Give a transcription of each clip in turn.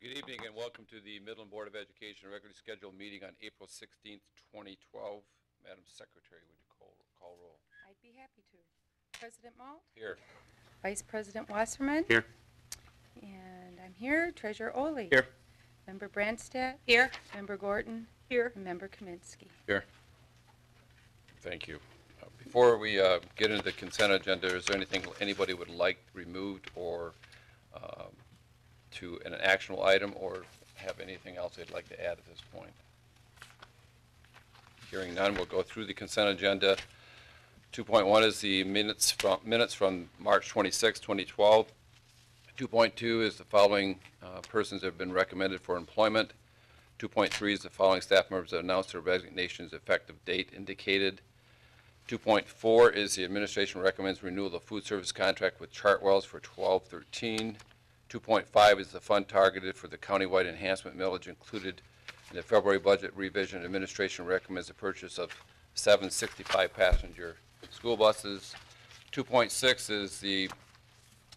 Good evening and welcome to the Midland Board of Education regularly scheduled meeting on April 16th, 2012. Madam Secretary, would you call, call roll? I'd be happy to. President Malt, Here. Vice President Wasserman. Here. And I'm here, Treasurer Ollie. Here. Member Branstad, Here. Member Gordon, Here. and Member Kaminsky. Here. Thank you. Uh, Before we uh, get into the consent agenda, is there anything anybody would like removed or um, to an actionable item or have anything else they'd like to add at this point? Hearing none, we'll go through the consent agenda. 2.1 is the minutes from, minutes from March 26, 2012. 2.2 is the following uh, persons have been recommended for employment. 2.3 is the following staff members that announced their resignations effective date indicated. 2.4 is the administration recommends renewal of the food service contract with Chartwells for 1213. 2.5 is the fund targeted for the countywide enhancement millage included in the February budget revision. Administration recommends the purchase of seven 65-passenger school buses. 2.6 is the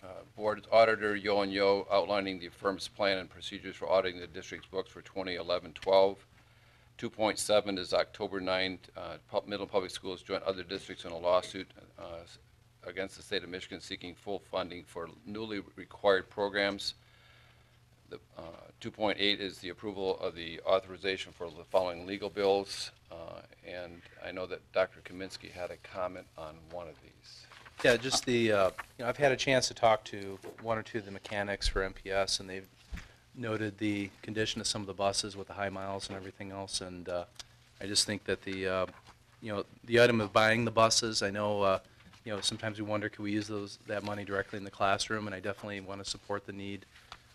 uh, Board Auditor Yeo and Yeo outlining the firm's plan and procedures for auditing the district's books for 2011-12. 2.7 is October 9, uh, Midland Public Schools joined other districts in a lawsuit uh, against the state of Michigan seeking full funding for newly required programs. The, uh, 2.8 is the approval of the authorization for the following legal bills. uh, And I know that Dr. Kaminsky had a comment on one of these. Yeah, just the, uh, you know, I've had a chance to talk to one or two of the mechanics for MPS, and they've noted the condition of some of the buses with the high miles and everything else, and uh, I just think that the, uh, you know, the item of buying the buses, I know, uh, you know, sometimes we wonder, could we use those, that money directly in the classroom, and I definitely want to support the need,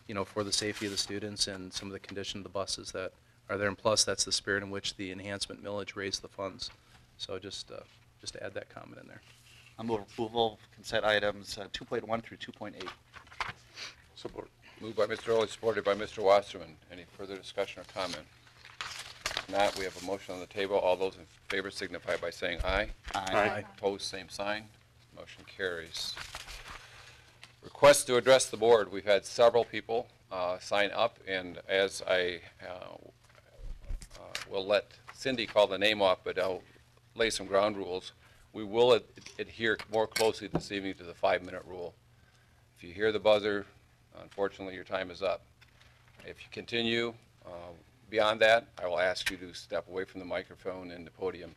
you know, for the safety of the students and some of the condition of the buses that are there, and plus, that's the spirit in which the enhancement millage raised the funds. So just, uh, just to add that comment in there. I move approval of consent items uh, 2.1 through 2.8. Support. Moved by Mr. Early, supported by Mr. Wasserman. Any further discussion or comment? If not, we have a motion on the table. All those in favor signify by saying aye. Aye. Opposed, same sign. Motion carries. Request to address the board. We've had several people uh, sign up, and as I uh, uh, will let Cindy call the name off, but I'll lay some ground rules. We will ad- adhere more closely this evening to the five-minute rule. If you hear the buzzer, unfortunately, your time is up. If you continue uh, beyond that, I will ask you to step away from the microphone and the podium.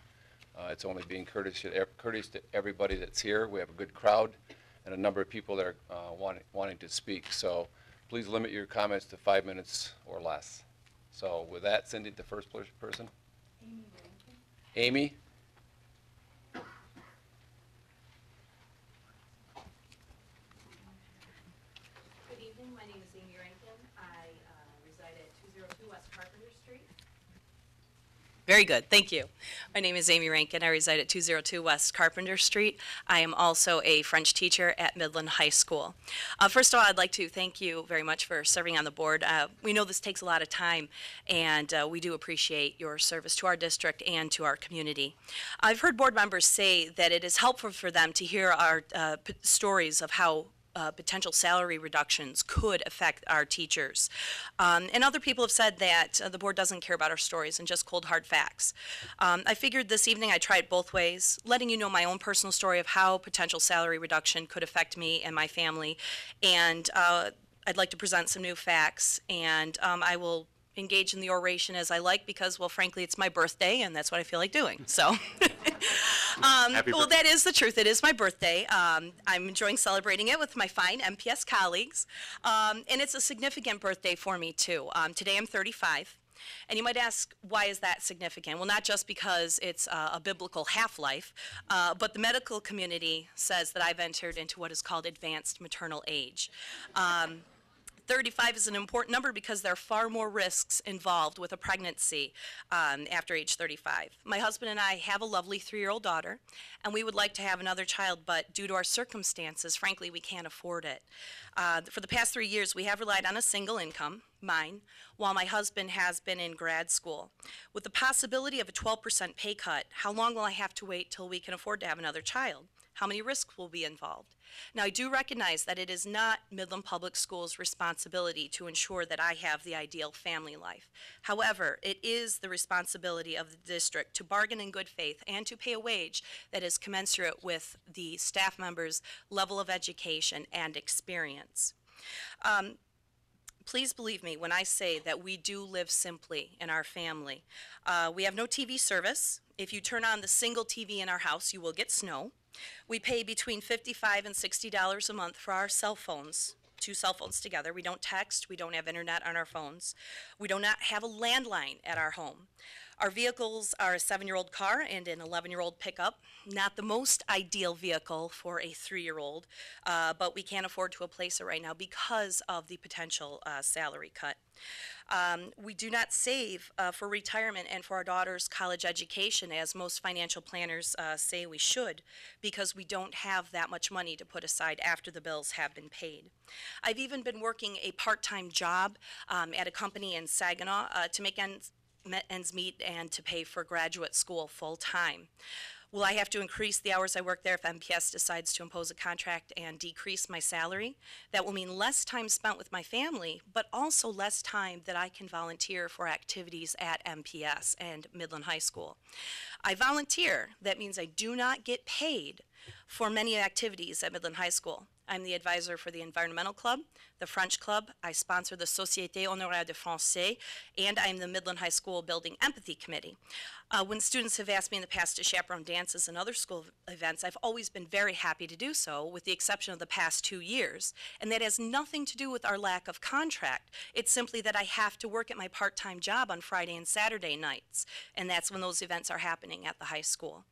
Uh, It's only being courteous, courteous to everybody that's here. We have a good crowd and a number of people that are uh, wanting wanting to speak. So please limit your comments to five minutes or less. So with that, Cindy, the first person? Amy? Good evening, my name is Amy Rankin. I uh, reside at 202 West Carpenter Street. Very good, thank you. My name is Amy Rankin. I reside at 202 West Carpenter Street. I am also a French teacher at Midland High School. Uh, First of all, I'd like to thank you very much for serving on the board. Uh, We know this takes a lot of time, and uh, we do appreciate your service to our district and to our community. I've heard board members say that it is helpful for them to hear our uh, stories of how uh, potential salary reductions could affect our teachers. Um, and other people have said that uh, the board doesn't care about our stories and just cold hard facts. Um, I figured this evening I'd try it both ways, letting you know my own personal story of how potential salary reduction could affect me and my family. And uh, I'd like to present some new facts, and um, I will engage in the oration as I like because, well, frankly, it's my birthday and that's what I feel like doing. So. Um, well, that is the truth. It is my birthday. Um, I'm enjoying celebrating it with my fine MPS colleagues. Um, and it's a significant birthday for me, too. Um, today I'm 35. And you might ask, why is that significant? Well, not just because it's uh, a biblical half life, uh, but the medical community says that I've entered into what is called advanced maternal age. Um, 35 is an important number because there are far more risks involved with a pregnancy um, after age 35. My husband and I have a lovely three year old daughter, and we would like to have another child, but due to our circumstances, frankly, we can't afford it. Uh, for the past three years, we have relied on a single income, mine, while my husband has been in grad school. With the possibility of a 12% pay cut, how long will I have to wait till we can afford to have another child? How many risks will be involved? Now, I do recognize that it is not Midland Public Schools' responsibility to ensure that I have the ideal family life. However, it is the responsibility of the district to bargain in good faith and to pay a wage that is commensurate with the staff members' level of education and experience. Um, Please believe me when I say that we do live simply in our family. Uh, we have no TV service. If you turn on the single TV in our house, you will get snow. We pay between 55 and $60 a month for our cell phones, two cell phones together. We don't text, we don't have internet on our phones. We do not have a landline at our home. Our vehicles are a seven year old car and an 11 year old pickup. Not the most ideal vehicle for a three year old, uh, but we can't afford to replace it right now because of the potential uh, salary cut. Um, we do not save uh, for retirement and for our daughter's college education as most financial planners uh, say we should because we don't have that much money to put aside after the bills have been paid. I've even been working a part time job um, at a company in Saginaw uh, to make ends, met ends meet and to pay for graduate school full time. Will I have to increase the hours I work there if MPS decides to impose a contract and decrease my salary? That will mean less time spent with my family, but also less time that I can volunteer for activities at MPS and Midland High School. I volunteer, that means I do not get paid for many activities at Midland High School. I'm the advisor for the Environmental Club, the French Club. I sponsor the Société Honoraire de Français, and I'm the Midland High School Building Empathy Committee. Uh, when students have asked me in the past to chaperone dances and other school events, I've always been very happy to do so, with the exception of the past two years. And that has nothing to do with our lack of contract. It's simply that I have to work at my part time job on Friday and Saturday nights, and that's when those events are happening at the high school.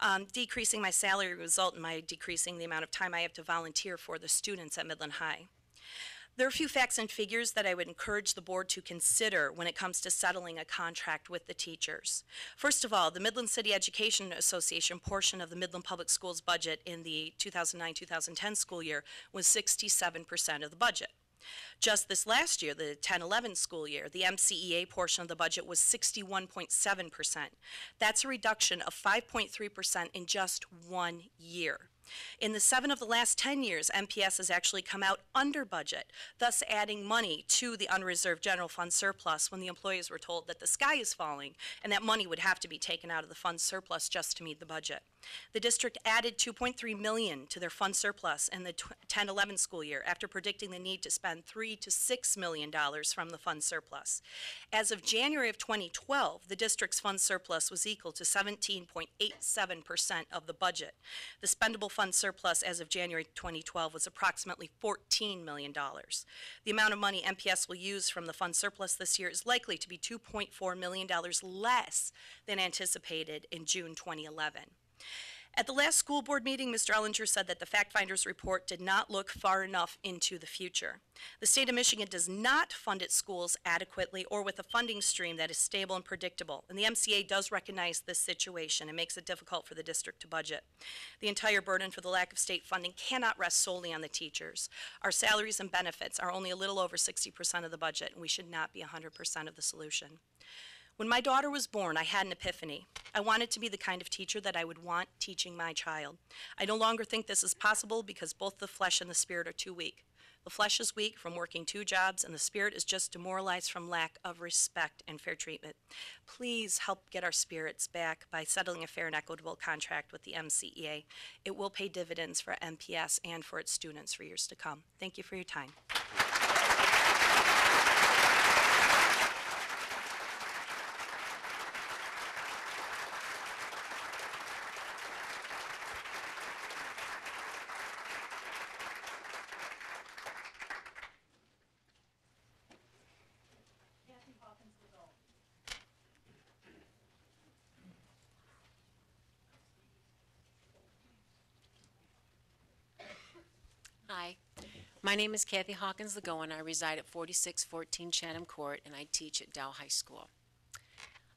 Um, decreasing my salary result in my decreasing the amount of time I have to volunteer for the students at Midland High. There are a few facts and figures that I would encourage the board to consider when it comes to settling a contract with the teachers. First of all, the Midland City Education Association portion of the Midland Public Schools budget in the 2009-2010 school year was 67% of the budget. Just this last year, the 10-11 school year, the MCEA portion of the budget was 61.7%. That's a reduction of 5.3% in just one year. In the seven of the last 10 years, MPS has actually come out under budget, thus adding money to the unreserved general fund surplus when the employees were told that the sky is falling and that money would have to be taken out of the fund surplus just to meet the budget. The district added 2.3 million to their fund surplus in the 10-11 school year after predicting the need to spend 3 to 6 million dollars from the fund surplus. As of January of 2012, the district's fund surplus was equal to 17.87% of the budget. The spendable fund surplus as of January 2012 was approximately $14 million. The amount of money MPS will use from the fund surplus this year is likely to be $2.4 million less than anticipated in June 2011. At the last school board meeting, Mr. Ellinger said that the fact finder's report did not look far enough into the future. The state of Michigan does not fund its schools adequately or with a funding stream that is stable and predictable. And the MCEA does recognize this situation and makes it difficult for the district to budget. The entire burden for the lack of state funding cannot rest solely on the teachers. Our salaries and benefits are only a little over 60% of the budget, and we should not be 100% of the solution. When my daughter was born, I had an epiphany. I wanted to be the kind of teacher that I would want teaching my child. I no longer think this is possible because both the flesh and the spirit are too weak. The flesh is weak from working two jobs, and the spirit is just demoralized from lack of respect and fair treatment. Please help get our spirits back by settling a fair and equitable contract with the MCEA. It will pay dividends for MPS and for its students for years to come. Thank you for your time. Hi, my name is Kathy Hawkins Lagoen. I reside at 4614 Chatham Court, and I teach at Dow High School.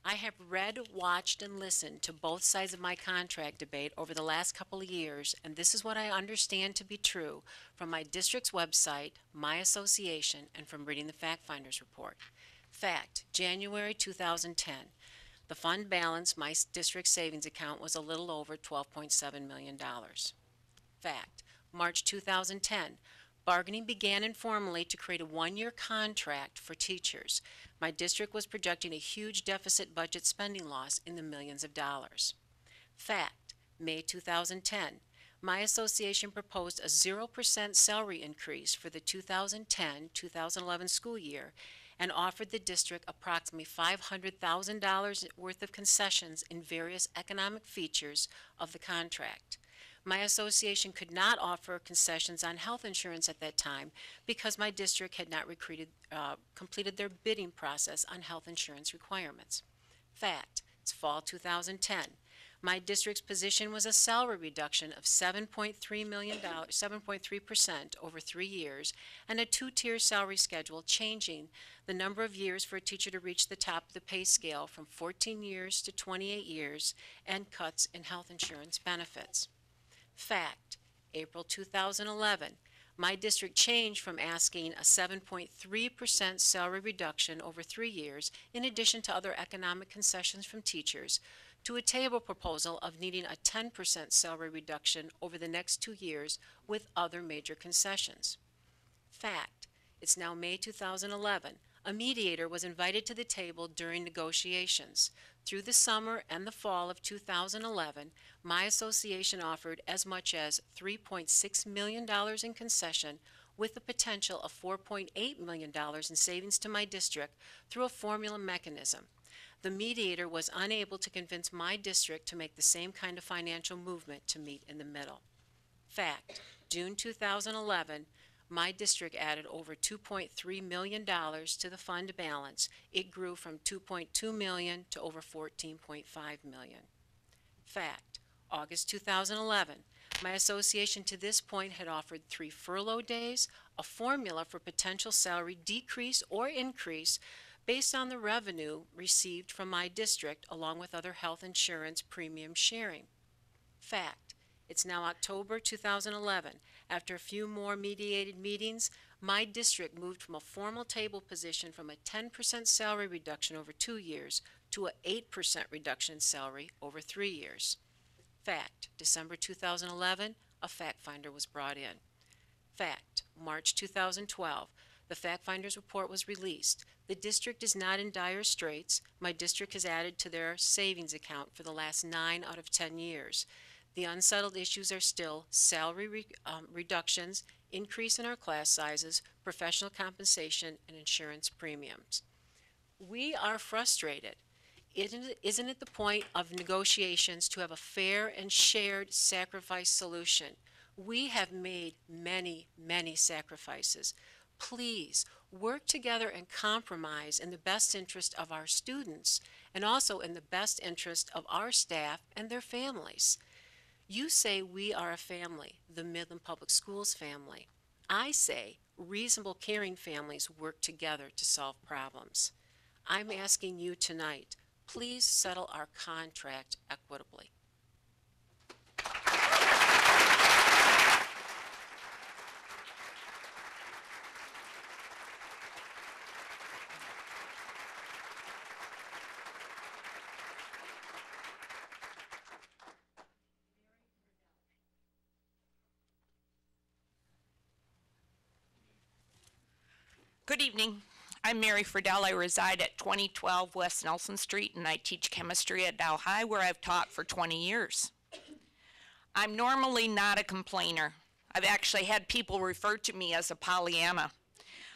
I have read, watched, and listened to both sides of my contract debate over the last couple of years, and this is what I understand to be true from my district's website, my association, and from reading the Fact Finders Report. Fact, January 2010, the fund balance, my district savings account, was a little over $12.7 million. Fact, March 2010, bargaining began informally to create a one-year contract for teachers. My district was projecting a huge deficit budget spending loss in the millions of dollars. Fact, May 2010, my association proposed a 0% salary increase for the 2010-2011 school year and offered the district approximately $500,000 worth of concessions in various economic features of the contract. My association could not offer concessions on health insurance at that time because my district had not recruited, uh, completed their bidding process on health insurance requirements. Fact, it's fall 2010. My district's position was a salary reduction of $7.3 million, 7.3% over three years, and a two-tier salary schedule changing the number of years for a teacher to reach the top of the pay scale from 14 years to 28 years, and cuts in health insurance benefits. Fact, April 2011, my district changed from asking a 7.3% salary reduction over three years, in addition to other economic concessions from teachers, to a table proposal of needing a 10% salary reduction over the next two years with other major concessions. Fact, it's now May 2011. A mediator was invited to the table during negotiations. Through the summer and the fall of 2011, my association offered as much as $3.6 million in concession with the potential of $4.8 million in savings to my district through a formula mechanism. The mediator was unable to convince my district to make the same kind of financial movement to meet in the middle. Fact, June 2011, my district added over $2.3 million to the fund balance. It grew from 2.2 million to over 14.5 million. Fact, August 2011, my association to this point had offered three furlough days, a formula for potential salary decrease or increase based on the revenue received from my district along with other health insurance premium sharing. Fact, it's now October 2011. After a few more mediated meetings, my district moved from a formal table position from a 10% salary reduction over two years to a 8% reduction in salary over three years. Fact, December 2011, a fact finder was brought in. Fact, March 2012, the fact finder's report was released. The district is not in dire straits. My district has added to their savings account for the last nine out of 10 years. The unsettled issues are still salary re- um, reductions, increase in our class sizes, professional compensation, and insurance premiums. We are frustrated. Isn't it, isn't it the point of negotiations to have a fair and shared sacrifice solution? We have made many, many sacrifices. Please work together and compromise in the best interest of our students and also in the best interest of our staff and their families. You say we are a family, the Midland Public Schools family. I say reasonable caring families work together to solve problems. I'm asking you tonight, please settle our contract equitably. Good evening. I'm Mary Friedel. I reside at 2012 West Nelson Street and I teach chemistry at Dow High where I've taught for 20 years. I'm normally not a complainer. I've actually had people refer to me as a Pollyanna.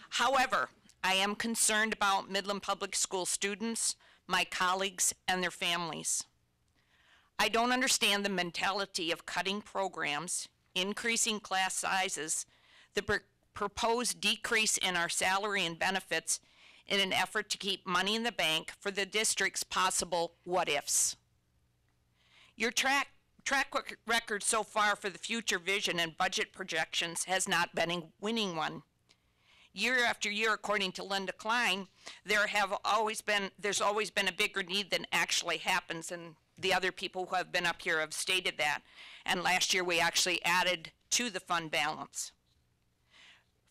However, I am concerned about Midland Public School students, my colleagues, and their families. I don't understand the mentality of cutting programs, increasing class sizes, the proposed decrease in our salary and benefits in an effort to keep money in the bank for the district's possible what ifs. Your track, track record so far for the future vision and budget projections has not been a winning one. Year after year, according to Linda Klein, there have always been, there's always been a bigger need than actually happens, and the other people who have been up here have stated that. And last year, we actually added to the fund balance.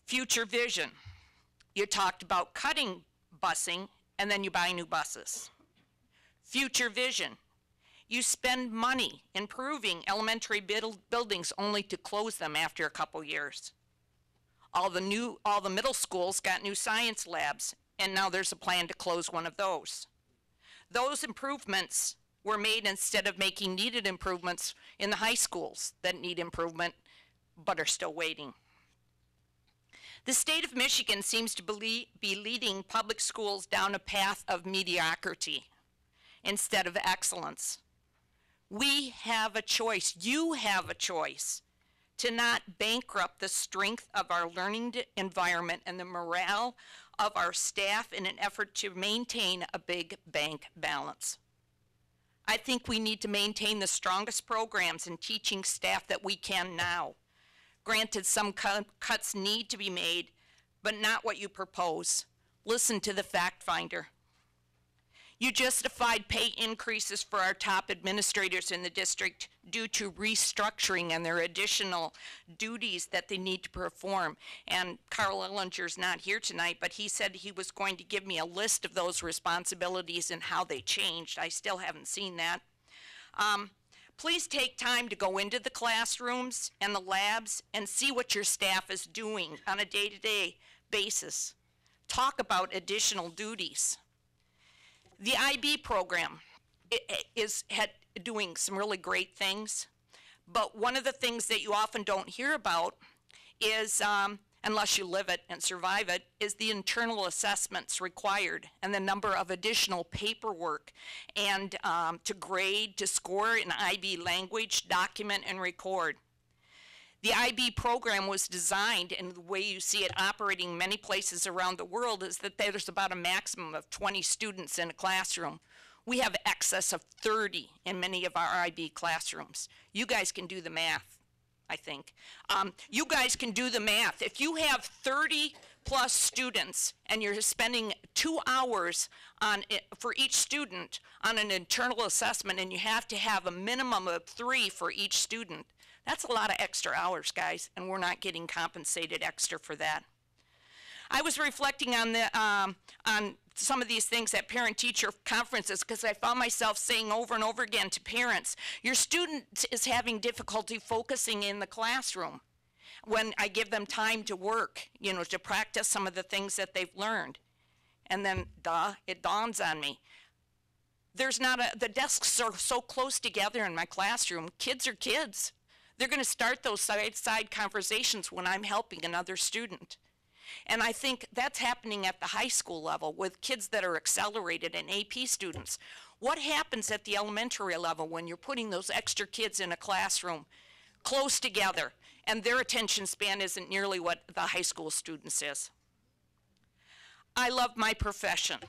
Future vision. You talked about cutting busing and then you buy new buses. Future vision. You spend money improving elementary buil- buildings only to close them after a couple years. All the new, all the middle schools got new science labs, and now there's a plan to close one of those. Those improvements were made instead of making needed improvements in the high schools that need improvement but are still waiting. The state of Michigan seems to be leading public schools down a path of mediocrity instead of excellence. We have a choice. You have a choice to not bankrupt the strength of our learning environment and the morale of our staff in an effort to maintain a big bank balance. I think we need to maintain the strongest programs and teaching staff that we can now. Granted, some cu- cuts need to be made, but not what you propose. Listen to the fact finder. You justified pay increases for our top administrators in the district due to restructuring and their additional duties that they need to perform. And Carl Ellinger's not here tonight, but he said he was going to give me a list of those responsibilities and how they changed. I still haven't seen that. Um, please take time to go into the classrooms and the labs and see what your staff is doing on a day-to-day basis. Talk about additional duties. The IB program is doing some really great things, but one of the things that you often don't hear about is, um, unless you live it and survive it, is the internal assessments required and the number of additional paperwork and um, to grade, to score in IB language, document, and record. The IB program was designed, and the way you see it operating many places around the world is that there's about a maximum of 20 students in a classroom. We have excess of 30 in many of our IB classrooms. You guys can do the math, I think. Um, you guys can do the math. If you have 30 plus students and you're spending two hours on it, for each student on an internal assessment, and you have to have a minimum of three for each student, that's a lot of extra hours, guys, and we're not getting compensated extra for that. I was reflecting on the um, on some of these things at parent-teacher conferences because I found myself saying over and over again to parents, "Your student is having difficulty focusing in the classroom." When I give them time to work, you know, to practice some of the things that they've learned, and then, duh, it dawns on me. There's not a, the desks are so close together in my classroom. Kids are kids. They're going to start those side side conversations when I'm helping another student. And I think that's happening at the high school level with kids that are accelerated and AP students. What happens at the elementary level when you're putting those extra kids in a classroom close together and their attention span isn't nearly what the high school students is? I love my profession.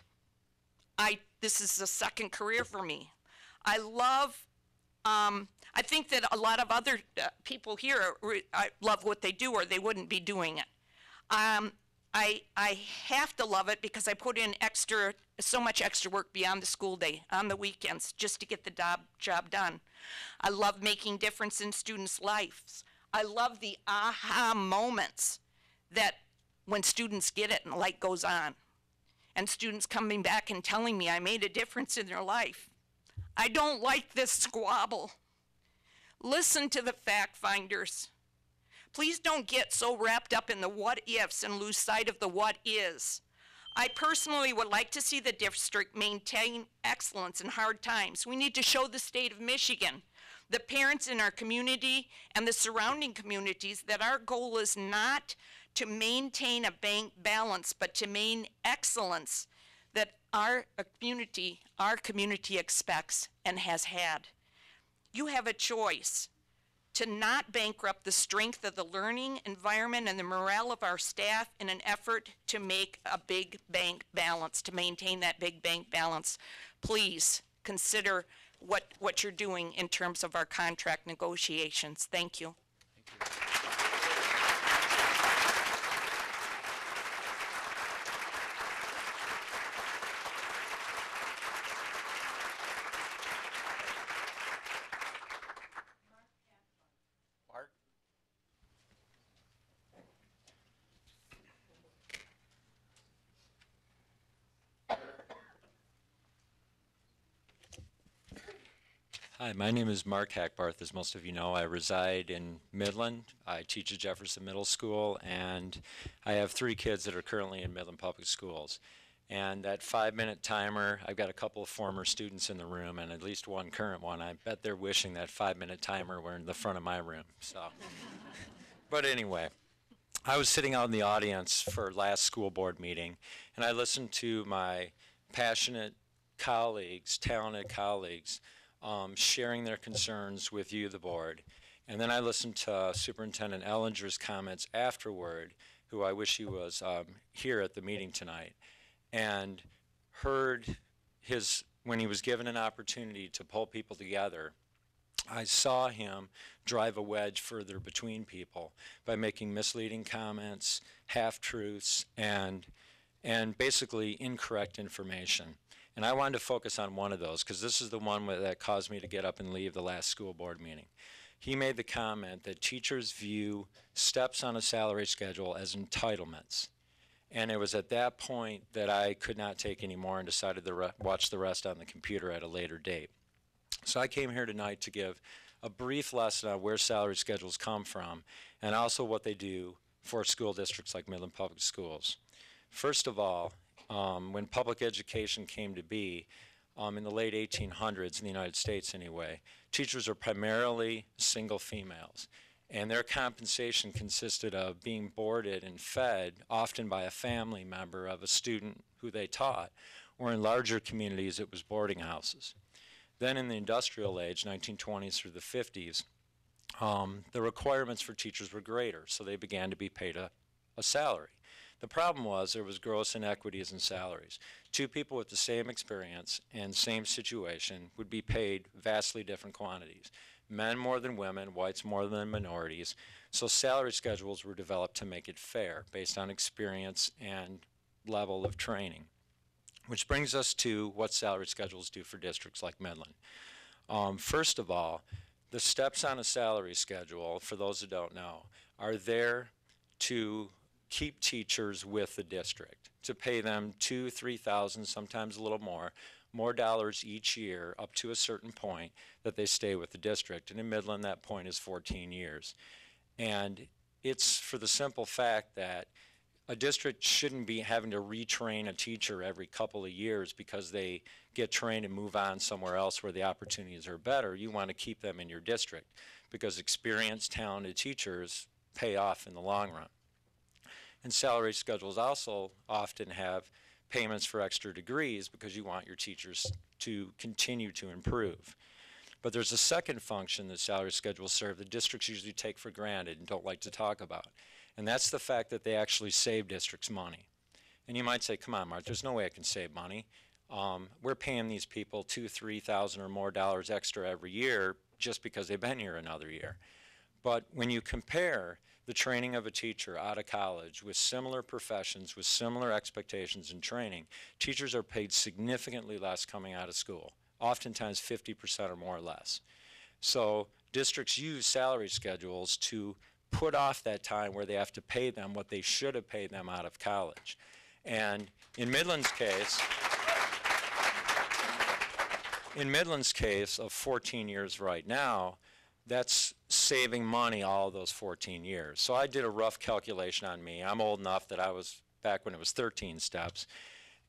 I this is a second career for me. I love um, I think that a lot of other uh, people here re- love what they do or they wouldn't be doing it. Um, I, I have to love it because I put in extra, so much extra work beyond the school day, on the weekends, just to get the job, job done. I love making difference in students' lives. I love the aha moments that when students get it and the light goes on. And students coming back and telling me I made a difference in their life. I don't like this squabble. Listen to the fact finders. Please don't get so wrapped up in the what ifs and lose sight of the what is. I personally would like to see the district maintain excellence in hard times. We need to show the state of Michigan, the parents in our community and the surrounding communities that our goal is not to maintain a bank balance, but to maintain excellence that our uh, community, our community expects and has had. You have a choice to not bankrupt the strength of the learning environment and the morale of our staff in an effort to make a big bank balance, to maintain that big bank balance. Please consider what, what you're doing in terms of our contract negotiations. Thank you. Hi, my name is Mark Hackbarth. As most of you know, I reside in Midland. I teach at Jefferson Middle School, and I have three kids that are currently in Midland Public Schools. And that five minute timer, I've got a couple of former students in the room and at least one current one. I bet they're wishing that five minute timer were in the front of my room. So, but anyway, I was sitting out in the audience for last school board meeting, and I listened to my passionate colleagues, talented colleagues, um, sharing their concerns with you, the board. And then I listened to Superintendent Ellinger's comments afterward, who I wish he was um, here at the meeting tonight, and heard his, when he was given an opportunity to pull people together, I saw him drive a wedge further between people by making misleading comments, half-truths, and, and basically incorrect information. And I wanted to focus on one of those because this is the one that caused me to get up and leave the last school board meeting. He made the comment that teachers view steps on a salary schedule as entitlements. And it was at that point that I could not take any more and decided to watch the rest on the computer at a later date. So I came here tonight to give a brief lesson on where salary schedules come from and also what they do for school districts like Midland Public Schools. First of all, um, when public education came to be, um, in the late 1800s in the United States anyway, teachers were primarily single females. And their compensation consisted of being boarded and fed, often by a family member of a student who they taught, or in larger communities, it was boarding houses. Then in the industrial age, 1920s through the 50s, um, the requirements for teachers were greater, so they began to be paid a, a salary. The problem was there was gross inequities in salaries. Two people with the same experience and same situation would be paid vastly different quantities. Men more than women, whites more than minorities. So salary schedules were developed to make it fair based on experience and level of training. Which brings us to what salary schedules do for districts like Midland. Um, first of all, the steps on a salary schedule, for those who don't know, are there to keep teachers with the district, to pay them two, three thousand, sometimes a little more, more dollars each year up to a certain point that they stay with the district. And in Midland, that point is 14 years. And it's for the simple fact that a district shouldn't be having to retrain a teacher every couple of years because they get trained and move on somewhere else where the opportunities are better. You want to keep them in your district because experienced, talented teachers pay off in the long run. And salary schedules also often have payments for extra degrees because you want your teachers to continue to improve. But there's a second function that salary schedules serve that districts usually take for granted and don't like to talk about. And that's the fact that they actually save districts money. And you might say, come on, Mark, there's no way I can save money. Um, we're paying these people two, three thousand or more dollars extra every year just because they've been here another year. But when you compare the training of a teacher out of college with similar professions, with similar expectations and training, teachers are paid significantly less coming out of school, oftentimes 50% or more or less. So districts use salary schedules to put off that time where they have to pay them what they should have paid them out of college. And in Midland's case, in Midland's case of 14 years right now, that's saving money all those 14 years. So I did a rough calculation on me. I'm old enough that I was back when it was 13 steps.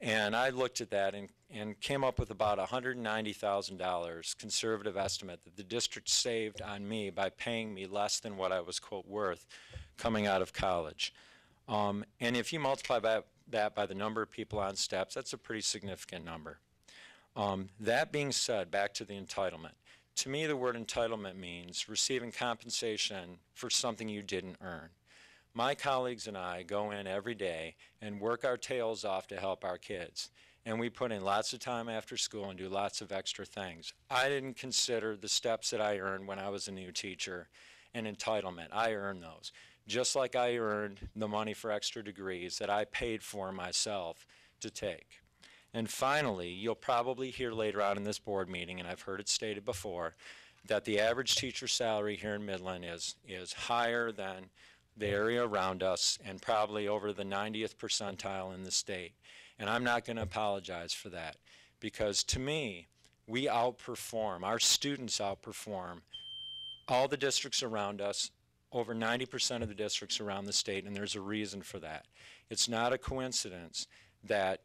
And I looked at that and, and came up with about $190,000 conservative estimate that the district saved on me by paying me less than what I was, quote, worth coming out of college. Um, and if you multiply that, that by the number of people on steps, that's a pretty significant number. Um, that being said, back to the entitlement. To me, the word entitlement means receiving compensation for something you didn't earn. My colleagues and I go in every day and work our tails off to help our kids. And we put in lots of time after school and do lots of extra things. I didn't consider the steps that I earned when I was a new teacher an entitlement. I earned those. Just like I earned the money for extra degrees that I paid for myself to take. And finally, you'll probably hear later on in this board meeting, and I've heard it stated before, that the average teacher salary here in Midland is, is higher than the area around us and probably over the 90th percentile in the state. And I'm not going to apologize for that because to me, we outperform, our students outperform all the districts around us, over 90% of the districts around the state, and there's a reason for that. It's not a coincidence that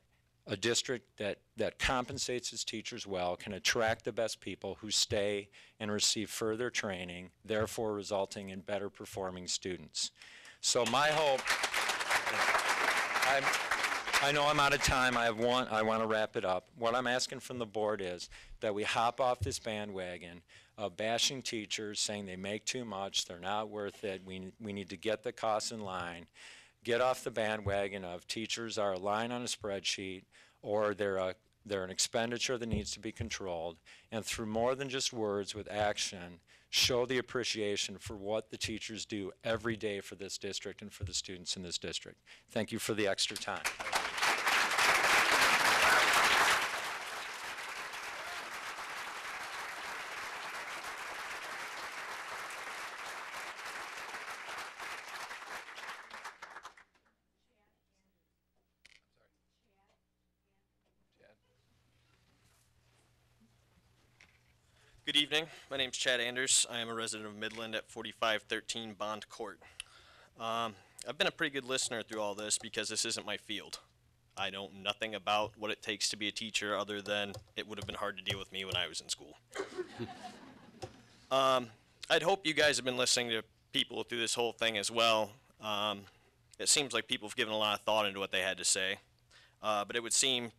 a district that, that compensates its teachers well can attract the best people who stay and receive further training, therefore resulting in better performing students. So my hope, I'm, I know I'm out of time. I have one, I want to wrap it up. What I'm asking from the board is that we hop off this bandwagon of bashing teachers, saying they make too much, they're not worth it, we, we need to get the costs in line. Get off the bandwagon of teachers are a line on a spreadsheet, or they're a, they're an expenditure that needs to be controlled. And through more than just words with action, show the appreciation for what the teachers do every day for this district and for the students in this district. Thank you for the extra time. Good evening. My name is Chad Anders. I am a resident of Midland at 4513 Bond Court. Um, I've been a pretty good listener through all this because this isn't my field. I know nothing about what it takes to be a teacher other than it would have been hard to deal with me when I was in school. um, I'd hope you guys have been listening to people through this whole thing as well. Um, it seems like people have given a lot of thought into what they had to say, uh, but it would seem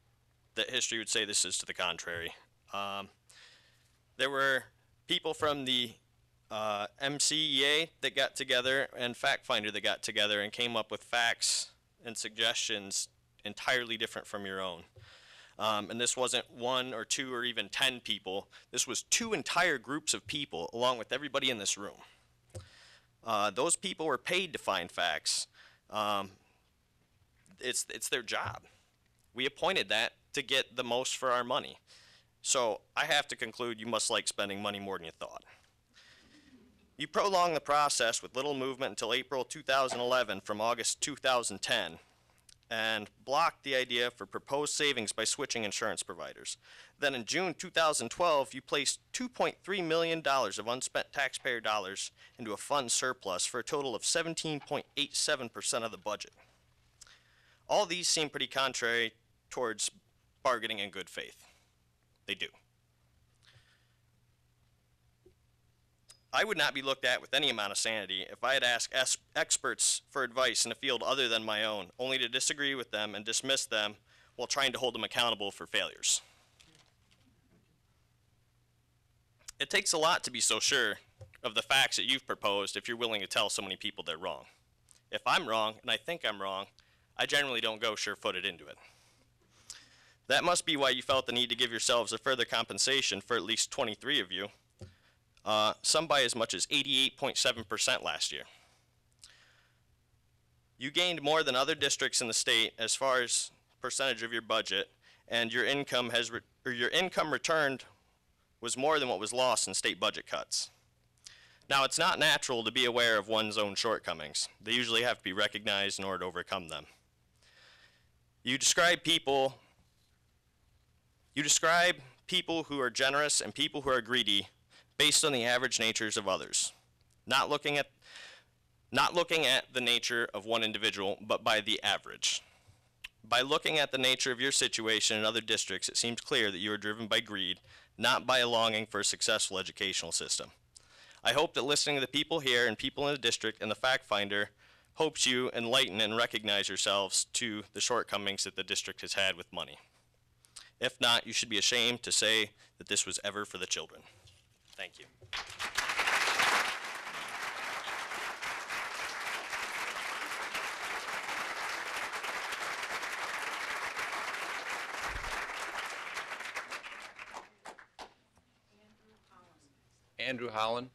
that history would say this is to the contrary. Um, there were people from the uh, MCEA that got together and Fact Finder that got together and came up with facts and suggestions entirely different from your own. Um, and this wasn't one or two or even ten people. This was two entire groups of people, along with everybody in this room. Uh, those people were paid to find facts. Um, it's it's their job. We appointed that to get the most for our money. So I have to conclude you must like spending money more than you thought. You prolonged the process with little movement until April 2011 from August 2010 and blocked the idea for proposed savings by switching insurance providers. Then in June 2012, you placed $2.3 million of unspent taxpayer dollars into a fund surplus for a total of 17.87% of the budget. All these seem pretty contrary towards bargaining in good faith. They do. I would not be looked at with any amount of sanity if I had asked es- experts for advice in a field other than my own, only to disagree with them and dismiss them while trying to hold them accountable for failures. It takes a lot to be so sure of the facts that you've proposed if you're willing to tell so many people they're wrong. If I'm wrong, and I think I'm wrong, I generally don't go sure footed into it. That must be why you felt the need to give yourselves a further compensation for at least 23 of you, uh, some by as much as 88.7% last year. You gained more than other districts in the state as far as percentage of your budget, and your income has or your income returned was more than what was lost in state budget cuts. Now, it's not natural to be aware of one's own shortcomings. They usually have to be recognized in order to overcome them. You describe people you describe people who are generous and people who are greedy based on the average natures of others, not looking at not looking at the nature of one individual, but by the average. By looking at the nature of your situation in other districts, it seems clear that you are driven by greed, not by a longing for a successful educational system. I hope that listening to the people here and people in the district and the fact finder hopes you enlighten and recognize yourselves to the shortcomings that the district has had with money. If not, you should be ashamed to say that this was ever for the children. Thank you. Andrew Holland.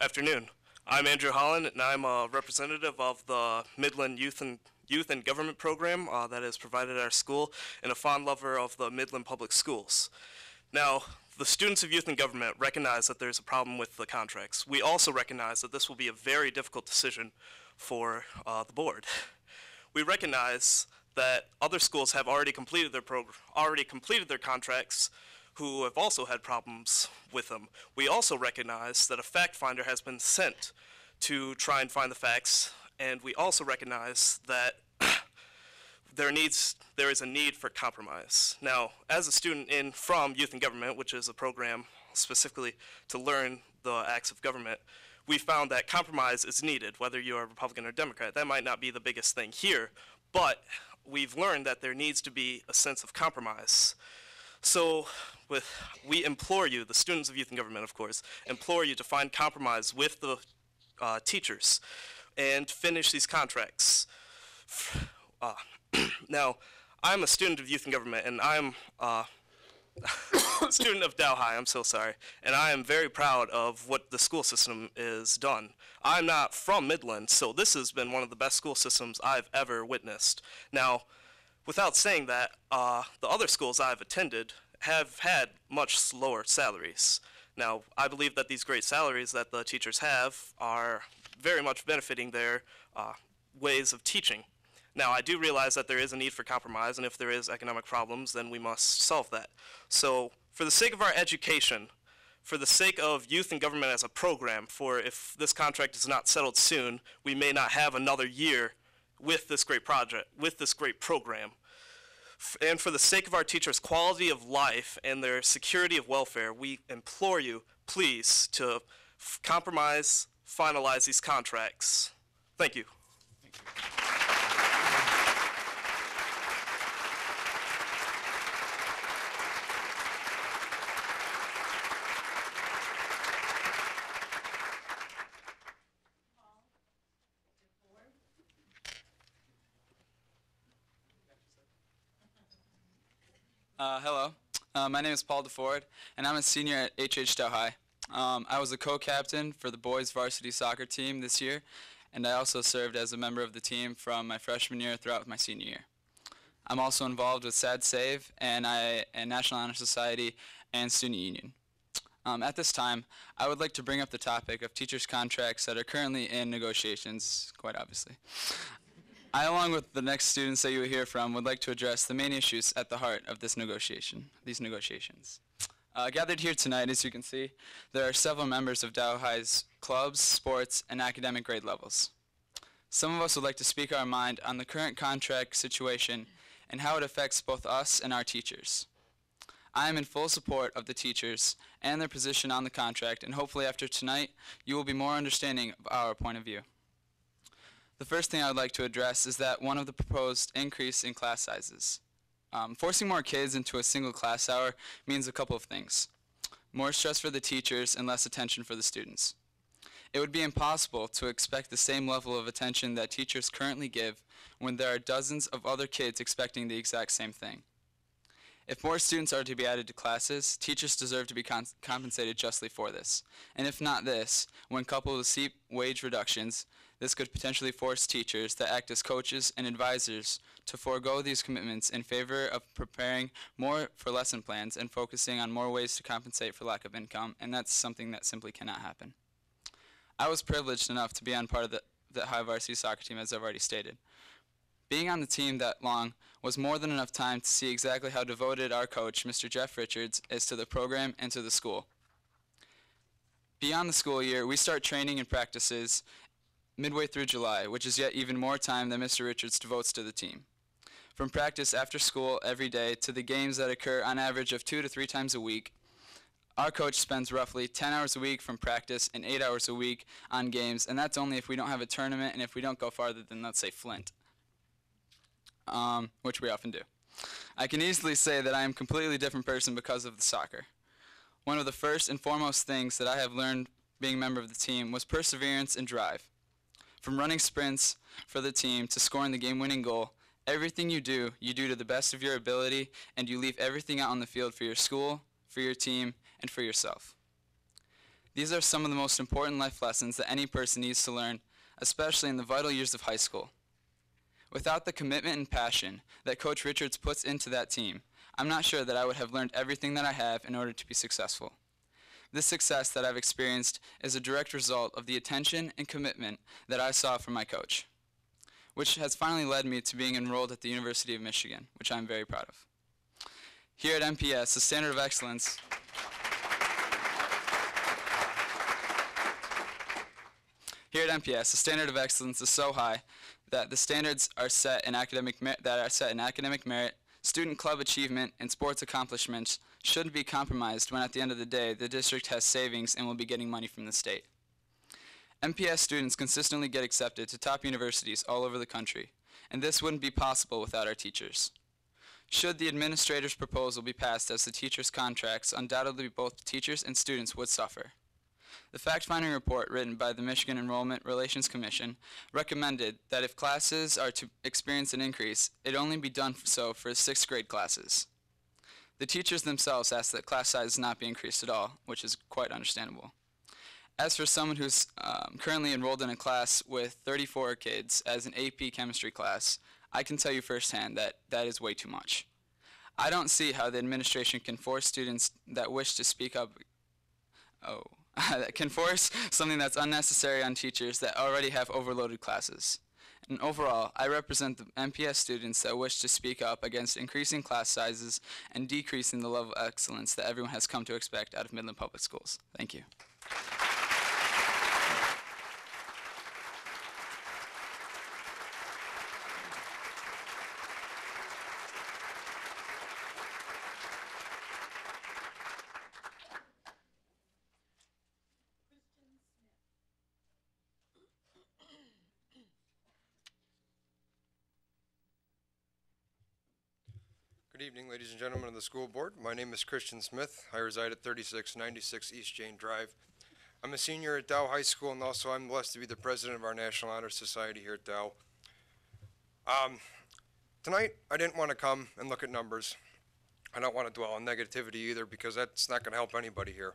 Afternoon. I'm Andrew Holland, and I'm a representative of the Midland Youth and Youth and Government Program uh, that is provided at our school, and a fond lover of the Midland Public Schools. Now, the students of youth and government recognize that there's a problem with the contracts. We also recognize that this will be a very difficult decision for uh, the board. We recognize that other schools have already completed their already completed their contracts who have also had problems with them. We also recognize that a fact finder has been sent to try and find the facts, and we also recognize that there needs there is a need for compromise. Now, as a student in from Youth and Government, which is a program specifically to learn the acts of government, we found that compromise is needed, whether you are Republican or Democrat. That might not be the biggest thing here, but we've learned that there needs to be a sense of compromise. So, with we implore you, the students of Youth and Government, of course, implore you to find compromise with the uh, teachers and finish these contracts. Uh, now, I'm a student of Youth and Government, and I'm uh, a student of Dow High. I'm so sorry, and I am very proud of what the school system is done. I'm not from Midland, so this has been one of the best school systems I've ever witnessed. Now, without saying that, uh, the other schools I've attended have had much lower salaries. Now, I believe that these great salaries that the teachers have are very much benefiting their uh, ways of teaching. Now, I do realize that there is a need for compromise, and if there is economic problems, then we must solve that. So, for the sake of our education, for the sake of youth and government as a program, for if this contract is not settled soon, we may not have another year with this great project, with this great program. And for the sake of our teachers' quality of life and their security of welfare, we implore you, please, to compromise, finalize these contracts. Thank you. Hello, uh, my name is Paul DeFord, and I'm a senior at H.H. Dow High. Um, I was a co-captain for the boys varsity soccer team this year, and I also served as a member of the team from my freshman year throughout my senior year. I'm also involved with Sad Save and I and National Honor Society and Student Union. Um, at this time, I would like to bring up the topic of teachers' contracts that are currently in negotiations, quite obviously. I, along with the next students that you will hear from, would like to address the main issues at the heart of this negotiation, these negotiations. Uh, gathered here tonight, as you can see, there are several members of Dow High's clubs, sports, and academic grade levels. Some of us would like to speak our mind on the current contract situation and how it affects both us and our teachers. I am in full support of the teachers and their position on the contract, and hopefully after tonight, you will be more understanding of our point of view. The first thing I would like to address is that one of the proposed increase in class sizes. Um, forcing more kids into a single class hour means a couple of things. More stress for the teachers and less attention for the students. It would be impossible to expect the same level of attention that teachers currently give when there are dozens of other kids expecting the exact same thing. If more students are to be added to classes, teachers deserve to be compensated justly for this. And if not this, when coupled with steep wage reductions, this could potentially force teachers that act as coaches and advisors to forego these commitments in favor of preparing more for lesson plans and focusing on more ways to compensate for lack of income, and that's something that simply cannot happen. I was privileged enough to be on part of the, the high varsity soccer team, as I've already stated. Being on the team that long was more than enough time to see exactly how devoted our coach, Mr. Jeff Richards, is to the program and to the school. Beyond the school year, we start training and practices midway through July, which is yet even more time than Mr. Richards devotes to the team. From practice after school every day to the games that occur on average of two to three times a week, our coach spends roughly 10 hours a week from practice and 8 hours a week on games, and that's only if we don't have a tournament and if we don't go farther than, let's say, Flint, um, which we often do. I can easily say that I am a completely different person because of the soccer. One of the first and foremost things that I have learned being a member of the team was perseverance and drive. From running sprints for the team to scoring the game winning goal, everything you do, you do to the best of your ability, and you leave everything out on the field for your school, for your team, and for yourself. These are some of the most important life lessons that any person needs to learn, especially in the vital years of high school. Without the commitment and passion that Coach Richards puts into that team, I'm not sure that I would have learned everything that I have in order to be successful. This success that I've experienced is a direct result of the attention and commitment that I saw from my coach, which has finally led me to being enrolled at the University of Michigan, which I'm very proud of. Here at MPS, the standard of excellence Here at MPS, the standard of excellence is so high that the standards are set in academic that are set in academic merit, student club achievement, and sports accomplishments shouldn't be compromised when at the end of the day the district has savings and will be getting money from the state. MPS students consistently get accepted to top universities all over the country, and this wouldn't be possible without our teachers. Should the administrator's proposal be passed as the teachers' contracts, undoubtedly both teachers and students would suffer. The fact-finding report written by the Michigan Employment Relations Commission recommended that if classes are to experience an increase, it only be done so for sixth grade classes. The teachers themselves asked that class size not be increased at all, which is quite understandable. As for someone who's um, currently enrolled in a class with 34 kids as an AP chemistry class, I can tell you firsthand that that is way too much. I don't see how the administration can force students that wish to speak up, oh, that can force something that's unnecessary on teachers that already have overloaded classes. And overall, I represent the MPS students that wish to speak up against increasing class sizes and decreasing the level of excellence that everyone has come to expect out of Midland Public Schools. Thank you. Good evening, ladies and gentlemen of the school board. My name is Christian Smith. I reside at 3696 East Jane Drive. I'm a senior at Dow High School, and also I'm blessed to be the president of our National Honor Society here at Dow. Um, tonight, I didn't want to come and look at numbers. I don't want to dwell on negativity either, because that's not going to help anybody here.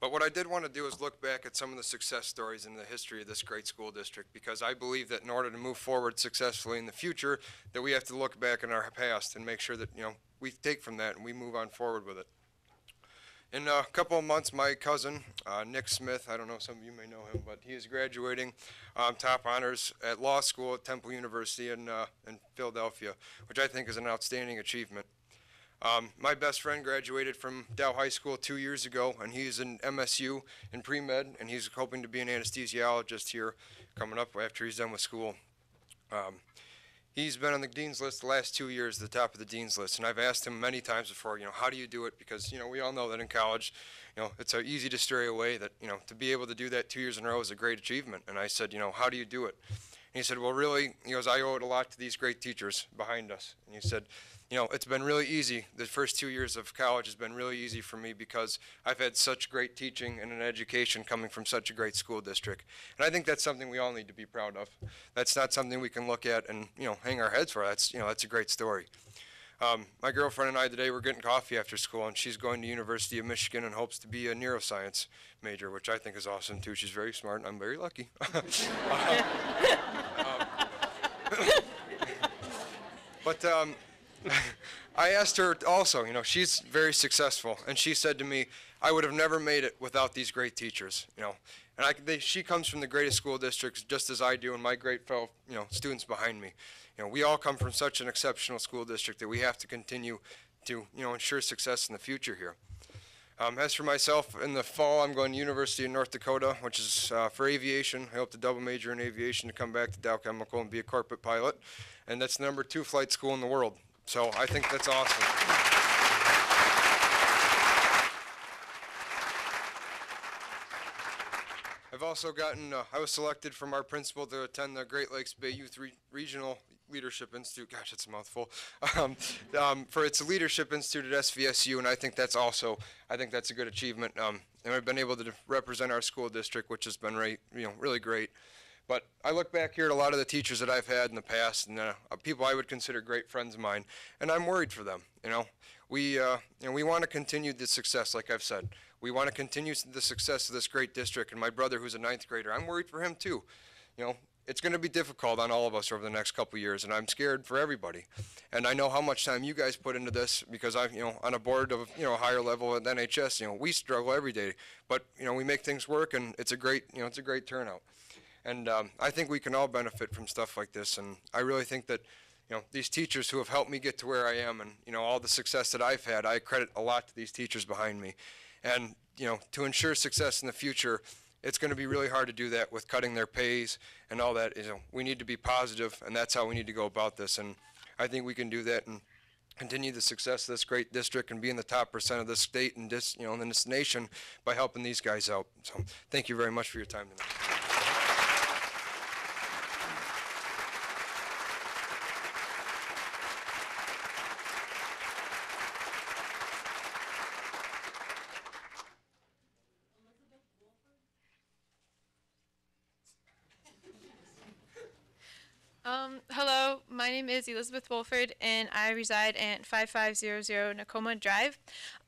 But what I did want to do is look back at some of the success stories in the history of this great school district, because I believe that in order to move forward successfully in the future, that we have to look back in our past and make sure that, you know, we take from that and we move on forward with it. In a couple of months, my cousin, uh, Nick Smith, I don't know, some of you may know him, but he is graduating um, top honors at law school at Temple University in, uh, in Philadelphia, which I think is an outstanding achievement. Um, my best friend graduated from Dow High School two years ago, and he's in MSU in pre-med, and he's hoping to be an anesthesiologist here coming up after he's done with school. Um, he's been on the dean's list the last two years, at the top of the dean's list, and I've asked him many times before, you know, how do you do it? Because you know, we all know that in college, you know, it's uh, easy to stray away. That you know, to be able to do that two years in a row is a great achievement. And I said, you know, how do you do it? And he said, well, really, he goes, I owe it a lot to these great teachers behind us. And he said, you know, it's been really easy. The first two years of college has been really easy for me because I've had such great teaching and an education coming from such a great school district. And I think that's something we all need to be proud of. That's not something we can look at and, you know, hang our heads for. That's, you know, that's a great story. Um, my girlfriend and I today were getting coffee after school, and she's going to University of Michigan and hopes to be a neuroscience major, which I think is awesome too. She's very smart, and I'm very lucky. um, but um, I asked her also, you know, she's very successful, and she said to me, I would have never made it without these great teachers, you know. And I, they, she comes from the greatest school districts, just as I do, and my great fellow, you know, students behind me. You know, we all come from such an exceptional school district that we have to continue to, you know, ensure success in the future here. Um, as for myself, in the fall, I'm going to University of North Dakota, which is uh, for aviation. I hope to double major in aviation to come back to Dow Chemical and be a corporate pilot. And that's the number two flight school in the world. So I think that's awesome. I've also gotten, uh, I was selected from our principal to attend the Great Lakes Bay Youth Re- Regional Leadership Institute. Gosh, that's a mouthful. Um, um, for its Leadership Institute at SVSU, and I think that's also, I think that's a good achievement. Um, and I've been able to represent our school district, which has been right, you know, really great. But I look back here at a lot of the teachers that I've had in the past, and uh, people I would consider great friends of mine, and I'm worried for them. You know, we uh, you know we want to continue the success, like I've said. We want to continue the success of this great district. And my brother, who's a ninth grader, I'm worried for him too. You know, it's going to be difficult on all of us over the next couple years, and I'm scared for everybody. And I know how much time you guys put into this because I'm, you know, on a board of, you know, a higher level at NHS. You know, we struggle every day, but you know, we make things work, and it's a great, you know, it's a great turnout. And um, I think we can all benefit from stuff like this. And I really think that, you know, these teachers who have helped me get to where I am, and you know, all the success that I've had, I credit a lot to these teachers behind me. And you know, to ensure success in the future, it's going to be really hard to do that with cutting their pays and all that. You know, we need to be positive, and that's how we need to go about this. And I think we can do that and continue the success of this great district and be in the top percent of this state and this, you know, in this nation by helping these guys out. So, thank you very much for your time tonight. Um, hello, my name is Elizabeth Wolford, and I reside at 5500 Nakoma Drive.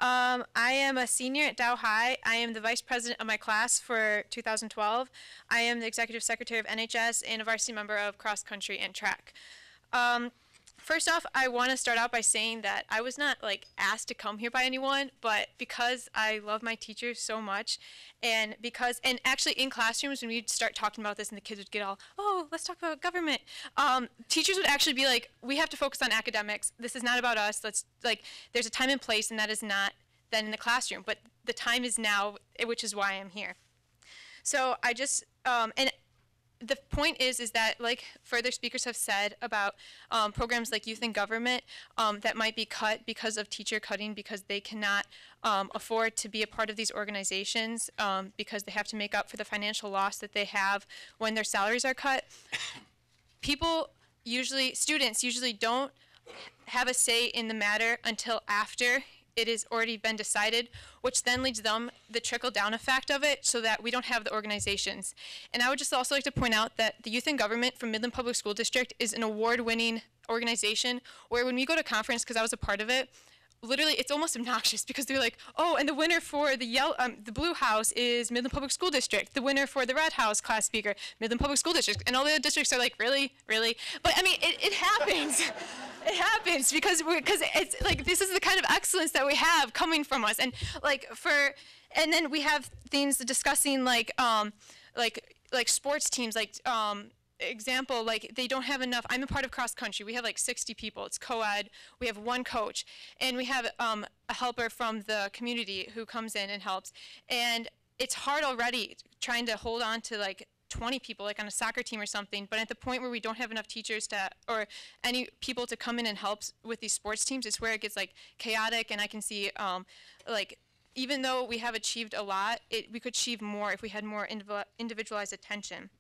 Um, I am a senior at Dow High. I am the vice president of my class for 2012. I am the executive secretary of NHS and a varsity member of cross country and track. Um, First off, I want to start out by saying that I was not like asked to come here by anyone, but because I love my teachers so much, and because and actually in classrooms when we'd start talking about this and the kids would get all, oh, let's talk about government. Um, teachers would actually be like, we have to focus on academics. This is not about us. Let's like, there's a time and place, and that is not then in the classroom. But the time is now, which is why I'm here. So I just um, and the point is is that like further speakers have said about um, programs like youth in government um, that might be cut because of teacher cutting because they cannot um, afford to be a part of these organizations um, because they have to make up for the financial loss that they have when their salaries are cut. People usually students usually don't have a say in the matter until after it has already been decided, which then leads them the trickle down effect of it so that we don't have the organizations. And I would just also like to point out that the Youth in Government from Midland Public School District is an award winning organization where when we go to conference, because I was a part of it, literally it's almost obnoxious because they're like, oh, and the winner for the yellow, um, the blue house is Midland Public School District. The winner for the red house class speaker, Midland Public School District, and all the other districts are like, really, really. But I mean, it, it happens. it happens because we because it's like this is the kind of excellence that we have coming from us, and like for, and then we have things discussing like um, like like sports teams like um example, like they don't have enough. I'm a part of cross country. We have like 60 people. It's co-ed. We have one coach, and we have um, a helper from the community who comes in and helps. And it's hard already trying to hold on to like 20 people, like on a soccer team or something. But at the point where we don't have enough teachers to or any people to come in and help with these sports teams, it's where it gets like chaotic. And I can see um, like even though we have achieved a lot, it, we could achieve more if we had more individual, individualized attention.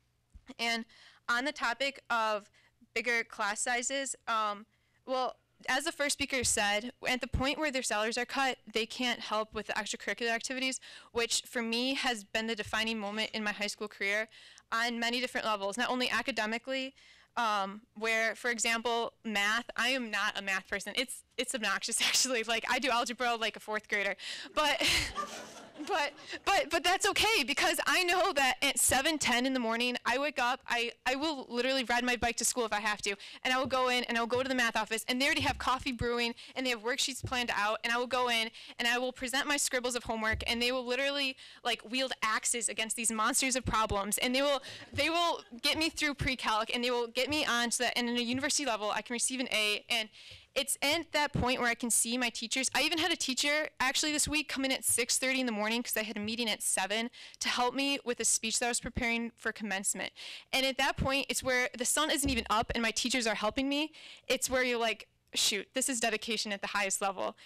And on the topic of bigger class sizes, um, well, as the first speaker said, at the point where their salaries are cut, they can't help with the extracurricular activities, which for me has been the defining moment in my high school career on many different levels, not only academically, um, where, for example, math, I am not a math person. It's, it's obnoxious, actually. Like, I do algebra like a fourth grader. But, but, but, but that's okay because I know that at 7, 10 in the morning, I wake up, I, I will literally ride my bike to school if I have to, and I will go in and I will go to the math office, and they already have coffee brewing, and they have worksheets planned out, and I will go in and I will present my scribbles of homework, and they will literally like wield axes against these monsters of problems, and they will, they will get me through pre-calc, and they will get me on so that, and in a university level, I can receive an A, and it's at that point where I can see my teachers. I even had a teacher actually this week come in at 6:30 in the morning because I had a meeting at 7 to help me with a speech that I was preparing for commencement. And at that point, it's where the sun isn't even up and my teachers are helping me. It's where you're like, shoot, this is dedication at the highest level.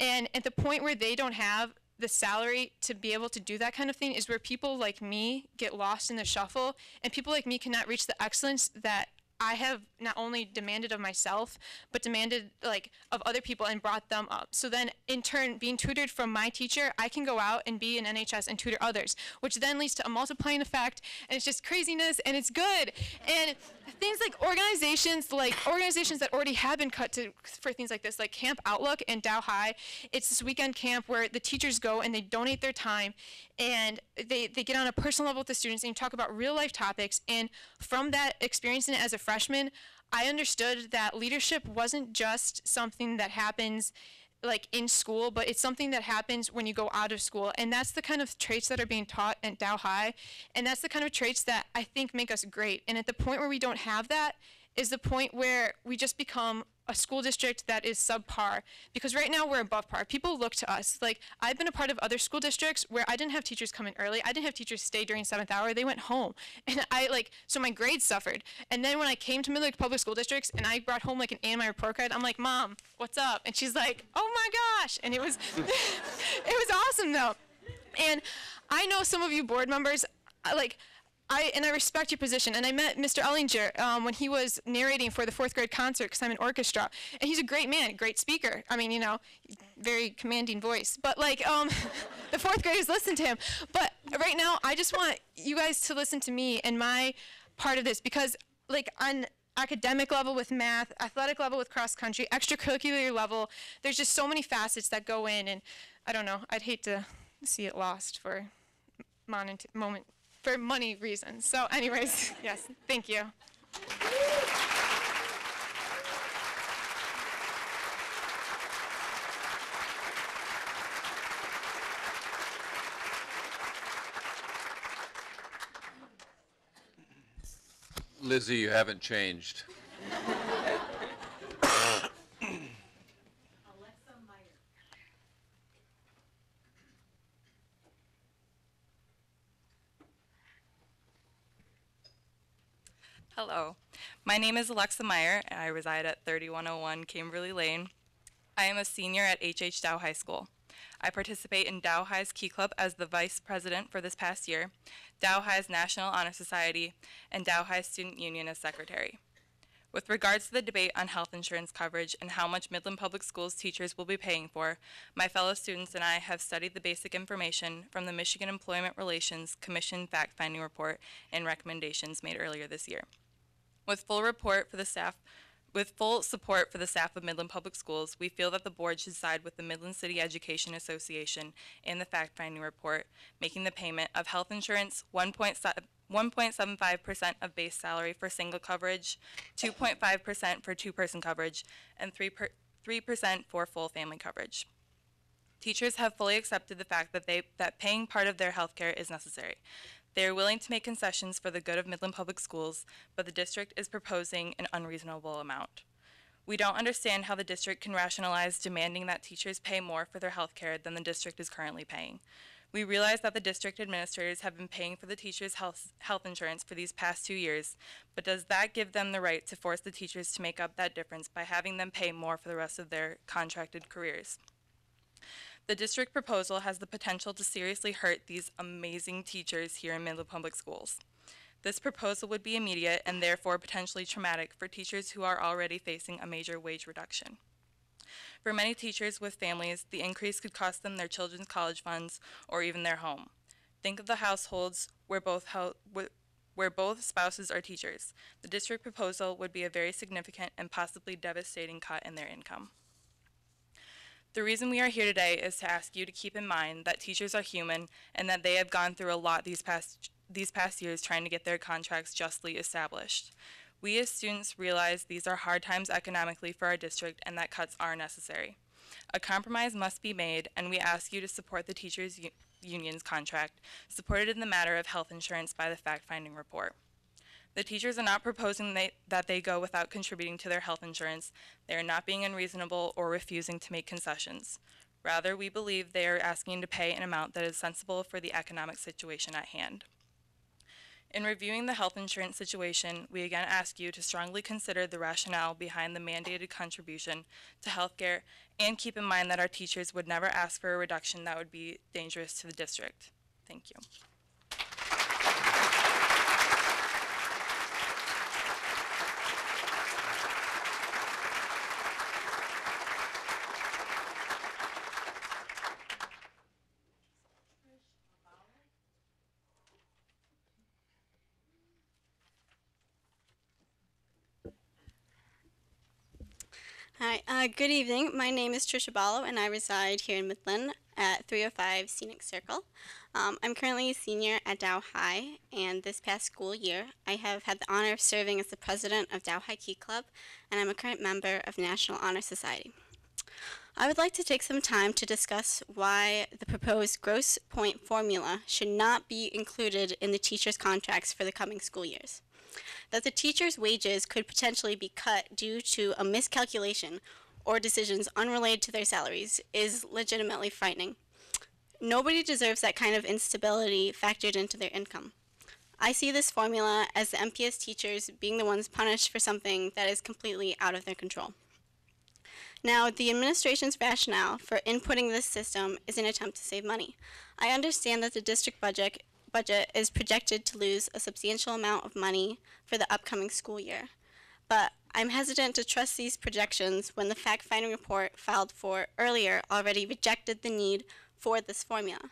And at the point where they don't have the salary to be able to do that kind of thing is where people like me get lost in the shuffle and people like me cannot reach the excellence that I have not only demanded of myself, but demanded like of other people and brought them up. So then in turn, being tutored from my teacher, I can go out and be an NHS and tutor others, which then leads to a multiplying effect and it's just craziness and it's good. And things like organizations, like organizations that already have been cut to for things like this, like Camp Outlook and Dow High. It's this weekend camp where the teachers go and they donate their time and they, they get on a personal level with the students and talk about real life topics. And from that, experiencing it as a freshman, I understood that leadership wasn't just something that happens like in school, but it's something that happens when you go out of school. And that's the kind of traits that are being taught at Dow High. And that's the kind of traits that I think make us great. And at the point where we don't have that is the point where we just become a school district that is subpar because right now we're above par. People look to us. Like I've been a part of other school districts where I didn't have teachers come in early. I didn't have teachers stay during seventh hour. They went home, and I like so my grades suffered. And then when I came to Midland Public School Districts and I brought home like an A in my report card, I'm like, Mom, what's up? And she's like, Oh my gosh! And it was it was awesome though. And I know some of you board members, like. I and I respect your position. And I met Mr. Ellinger um, when he was narrating for the fourth grade concert because I'm in orchestra, and he's a great man, great speaker. I mean, you know, very commanding voice. But like, um, the fourth graders listen to him. But right now, I just want you guys to listen to me and my part of this because, like, on academic level with math, athletic level with cross country, extracurricular level, there's just so many facets that go in, and I don't know. I'd hate to see it lost for moment moment for money reasons. So, anyways, yes, thank you. Lizzie, you haven't changed. Hello, my name is Alexa Meyer, and I reside at 3101 Camberley Lane. I am a senior at H.H. Dow High School. I participate in Dow High's Key Club as the vice president for this past year, Dow High's National Honor Society, and Dow High Student Union as secretary. With regards to the debate on health insurance coverage and how much Midland Public Schools teachers will be paying for, my fellow students and I have studied the basic information from the Michigan Employment Relations Commission fact-finding report and recommendations made earlier this year. With full report for the staff, with full support for the staff of Midland Public Schools, we feel that the board should side with the Midland City Education Association in the fact-finding report, making the payment of health insurance 1.75% of base salary for single coverage, 2.5% for two-person coverage, and 3 per, 3% for full family coverage. Teachers have fully accepted the fact that they that paying part of their health care is necessary. They are willing to make concessions for the good of Midland Public Schools, but the district is proposing an unreasonable amount. We don't understand how the district can rationalize demanding that teachers pay more for their health care than the district is currently paying. We realize that the district administrators have been paying for the teachers' health, health insurance for these past two years, but does that give them the right to force the teachers to make up that difference by having them pay more for the rest of their contracted careers? The district proposal has the potential to seriously hurt these amazing teachers here in Midland Public Schools. This proposal would be immediate and therefore potentially traumatic for teachers who are already facing a major wage reduction. For many teachers with families, the increase could cost them their children's college funds or even their home. Think of the households where both, where both spouses are teachers. The district proposal would be a very significant and possibly devastating cut in their income. The reason we are here today is to ask you to keep in mind that teachers are human and that they have gone through a lot these past, these past years trying to get their contracts justly established. We as students realize these are hard times economically for our district and that cuts are necessary. A compromise must be made and we ask you to support the teachers union's contract, supported in the matter of health insurance by the fact-finding report. The teachers are not proposing they, that they go without contributing to their health insurance. They are not being unreasonable or refusing to make concessions. Rather, we believe they are asking to pay an amount that is sensible for the economic situation at hand. In reviewing the health insurance situation, we again ask you to strongly consider the rationale behind the mandated contribution to healthcare and keep in mind that our teachers would never ask for a reduction that would be dangerous to the district. Thank you. Uh, good evening. My name is Trisha Ballo, and I reside here in Midland at 305 Scenic Circle. Um, I'm currently a senior at Dow High, and this past school year, I have had the honor of serving as the president of Dow High Key Club, and I'm a current member of National Honor Society. I would like to take some time to discuss why the proposed gross point formula should not be included in the teachers' contracts for the coming school years. That the teachers' wages could potentially be cut due to a miscalculation or decisions unrelated to their salaries is legitimately frightening. Nobody deserves that kind of instability factored into their income. I see this formula as the MPS teachers being the ones punished for something that is completely out of their control. Now, the administration's rationale for inputting this system is an attempt to save money. I understand that the district budget budget is projected to lose a substantial amount of money for the upcoming school year. But I'm hesitant to trust these projections when the fact-finding report filed for earlier already rejected the need for this formula.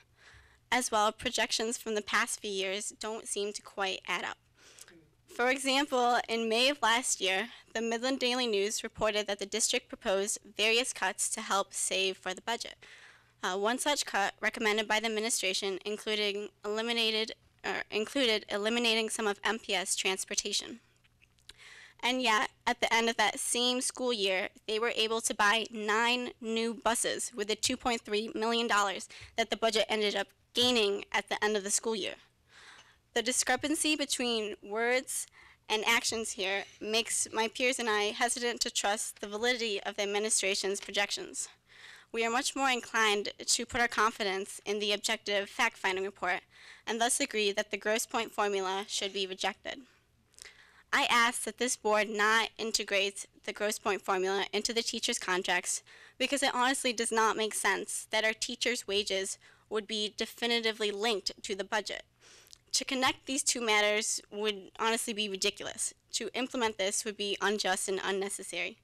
As well, projections from the past few years don't seem to quite add up. For example, in May of last year, the Midland Daily News reported that the district proposed various cuts to help save for the budget. Uh, one such cut recommended by the administration including eliminated or included eliminating some of MPS transportation. And yet, at the end of that same school year, they were able to buy nine new buses with the $2.3 million that the budget ended up gaining at the end of the school year. The discrepancy between words and actions here makes my peers and I hesitant to trust the validity of the administration's projections. We are much more inclined to put our confidence in the objective fact-finding report and thus agree that the gross point formula should be rejected. I ask that this board not integrate the gross point formula into the teachers' contracts because it honestly does not make sense that our teachers' wages would be definitively linked to the budget. To connect these two matters would honestly be ridiculous. To implement this would be unjust and unnecessary.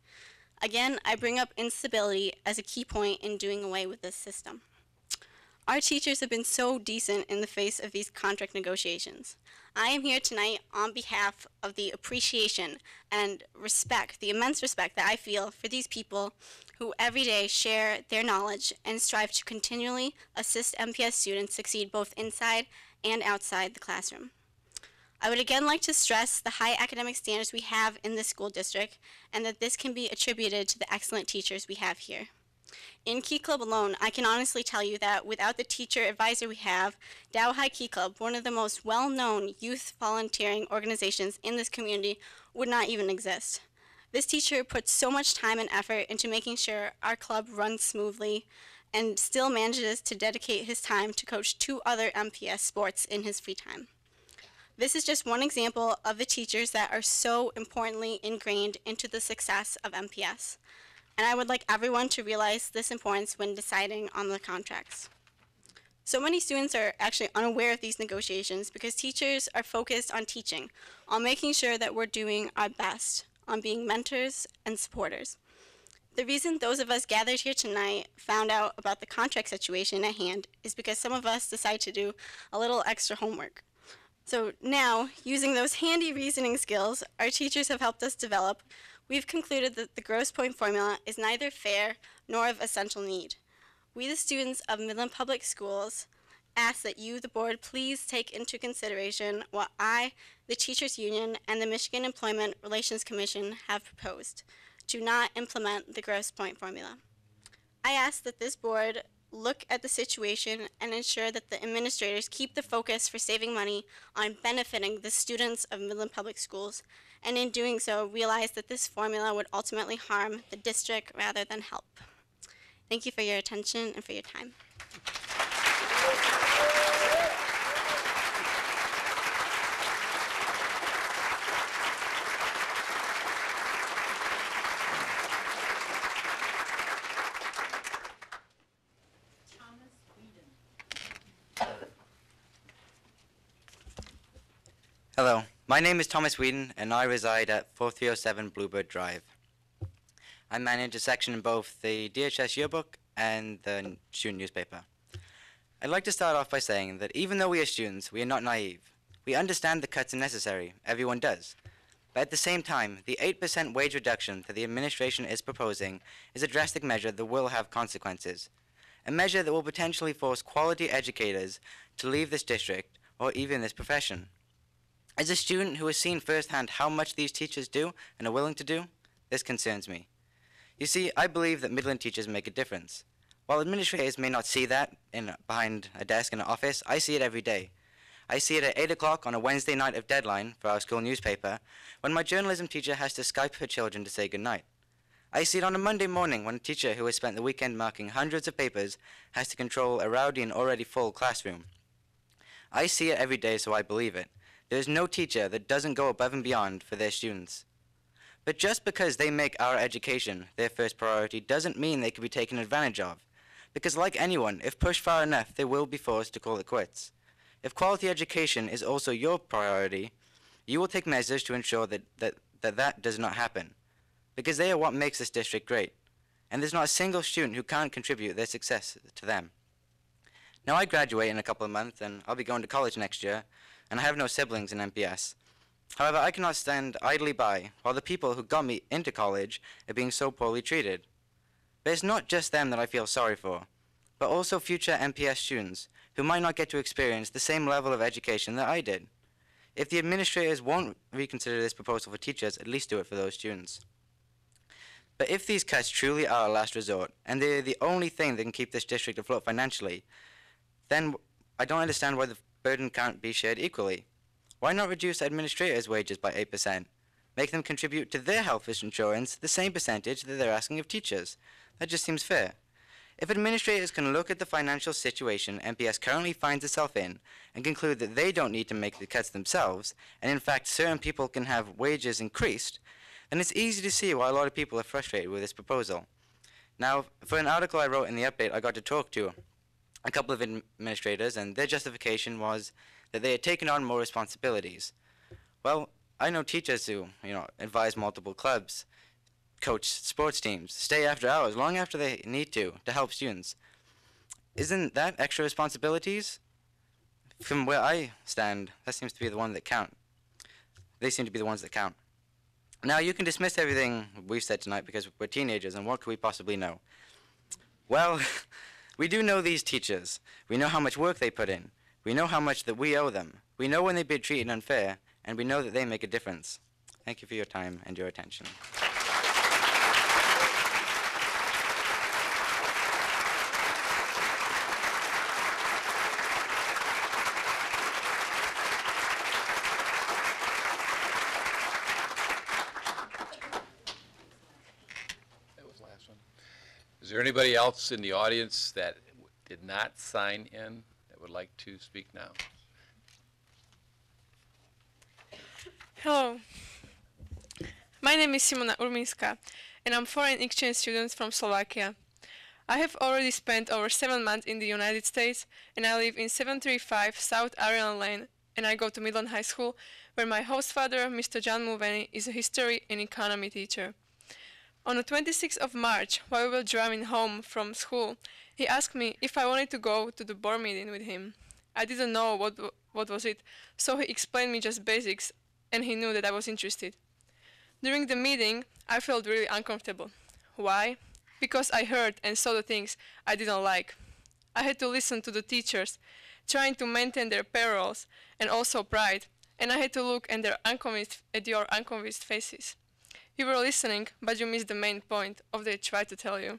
Again, I bring up instability as a key point in doing away with this system. Our teachers have been so decent in the face of these contract negotiations. I am here tonight on behalf of the appreciation and respect, the immense respect that I feel for these people who every day share their knowledge and strive to continually assist MPS students succeed both inside and outside the classroom. I would again like to stress the high academic standards we have in this school district and that this can be attributed to the excellent teachers we have here. In Key Club alone, I can honestly tell you that without the teacher advisor we have, Dow High Key Club, one of the most well-known youth volunteering organizations in this community, would not even exist. This teacher puts so much time and effort into making sure our club runs smoothly and still manages to dedicate his time to coach two other MPS sports in his free time. This is just one example of the teachers that are so importantly ingrained into the success of MPS. And I would like everyone to realize this importance when deciding on the contracts. So many students are actually unaware of these negotiations because teachers are focused on teaching, on making sure that we're doing our best, on being mentors and supporters. The reason those of us gathered here tonight found out about the contract situation at hand is because some of us decided to do a little extra homework. So now, using those handy reasoning skills our teachers have helped us develop, we've concluded that the gross point formula is neither fair nor of essential need. We, the students of Midland Public Schools, ask that you, the board, please take into consideration what I, the Teachers Union, and the Michigan Employment Relations Commission have proposed. Do not implement the gross point formula. I ask that this board look at the situation and ensure that the administrators keep the focus for saving money on benefiting the students of Midland Public Schools, and in doing so, realized that this formula would ultimately harm the district rather than help. Thank you for your attention and for your time. Hello, my name is Thomas Whedon, and I reside at 4307 Bluebird Drive. I manage a section in both the DHS yearbook and the student newspaper. I'd like to start off by saying that even though we are students, we are not naive. We understand the cuts are necessary. Everyone does. But at the same time, the 8% wage reduction that the administration is proposing is a drastic measure that will have consequences. A measure that will potentially force quality educators to leave this district or even this profession. As a student who has seen firsthand how much these teachers do and are willing to do, this concerns me. You see, I believe that Midland teachers make a difference. While administrators may not see that in, behind a desk in an office, I see it every day. I see it at 8 o'clock on a Wednesday night of deadline for our school newspaper when my journalism teacher has to Skype her children to say goodnight. I see it on a Monday morning when a teacher who has spent the weekend marking hundreds of papers has to control a rowdy and already full classroom. I see it every day, so I believe it. There is no teacher that doesn't go above and beyond for their students. But just because they make our education their first priority doesn't mean they can be taken advantage of. Because like anyone, if pushed far enough, they will be forced to call it quits. If quality education is also your priority, you will take measures to ensure that that, that, that does not happen. Because they are what makes this district great. And there's not a single student who can't contribute their success to them. Now I graduate in a couple of months and I'll be going to college next year, and I have no siblings in MPS. However, I cannot stand idly by while the people who got me into college are being so poorly treated. But it's not just them that I feel sorry for, but also future MPS students who might not get to experience the same level of education that I did. If the administrators won't reconsider this proposal for teachers, at least do it for those students. But if these cuts truly are a last resort, and they're the only thing that can keep this district afloat financially, then I don't understand why the burden can't be shared equally. Why not reduce administrators' wages by 8%? Make them contribute to their health insurance the same percentage that they're asking of teachers. That just seems fair. If administrators can look at the financial situation MPS currently finds itself in and conclude that they don't need to make the cuts themselves, and in fact certain people can have wages increased, then it's easy to see why a lot of people are frustrated with this proposal. Now, for an article I wrote in the update, I got to talk to a couple of administrators, and their justification was that they had taken on more responsibilities. Well, I know teachers who, you know, advise multiple clubs, coach sports teams, stay after hours, long after they need to, to help students. Isn't that extra responsibilities? From where I stand, that seems to be the one that count. They seem to be the ones that count. Now, you can dismiss everything we've said tonight because we're teenagers, and what could we possibly know? Well, we do know these teachers. We know how much work they put in. We know how much that we owe them. We know when they've been treated unfair, and we know that they make a difference. Thank you for your time and your attention. That was the last one. Is there anybody else in the audience that did not sign in that would like to speak now? Hello. My name is Simona Urminska, and I'm foreign exchange student from Slovakia. I have already spent over seven months in the United States, and I live in 735 South Ariel Lane, and I go to Midland High School, where my host father, Mr. John Mulvaney, is a history and economy teacher. On the 26th of March, while we were driving home from school, he asked me if I wanted to go to the board meeting with him. I didn't know what what was it, so he explained me just basics, and he knew that I was interested. During the meeting, I felt really uncomfortable. Why? Because I heard and saw the things I didn't like. I had to listen to the teachers, trying to maintain their payrolls and also pride, and I had to look at their unconvinced at your unconvinced faces. You were listening, but you missed the main point of they tried to tell you.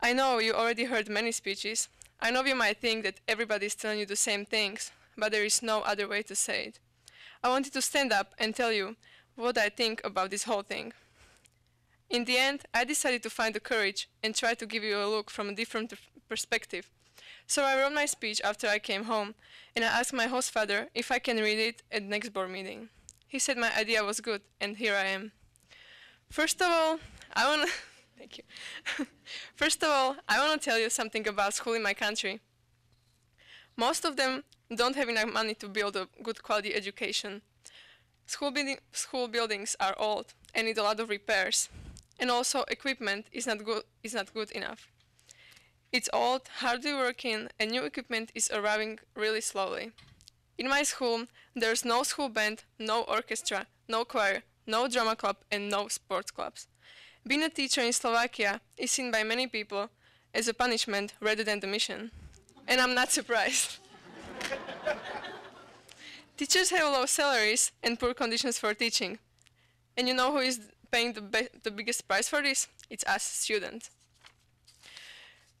I know you already heard many speeches. I know you might think that everybody is telling you the same things, but there is no other way to say it. I wanted to stand up and tell you what I think about this whole thing. In the end, I decided to find the courage and try to give you a look from a different perspective. So I wrote my speech after I came home, and I asked my host father if I can read it at next board meeting. He said my idea was good, and here I am. First of all, I want to thank you. First of all, I want to tell you something about school in my country. Most of them don't have enough money to build a good quality education. School, building, school buildings are old and need a lot of repairs, and also equipment is not is not good enough. It's old, hardly working, and new equipment is arriving really slowly. In my school, there's no school band, no orchestra, no choir, no drama club, and no sports clubs. Being a teacher in Slovakia is seen by many people as a punishment rather than the mission. And I'm not surprised. Teachers have low salaries and poor conditions for teaching. And you know who is paying the, the biggest price for this? It's us, students.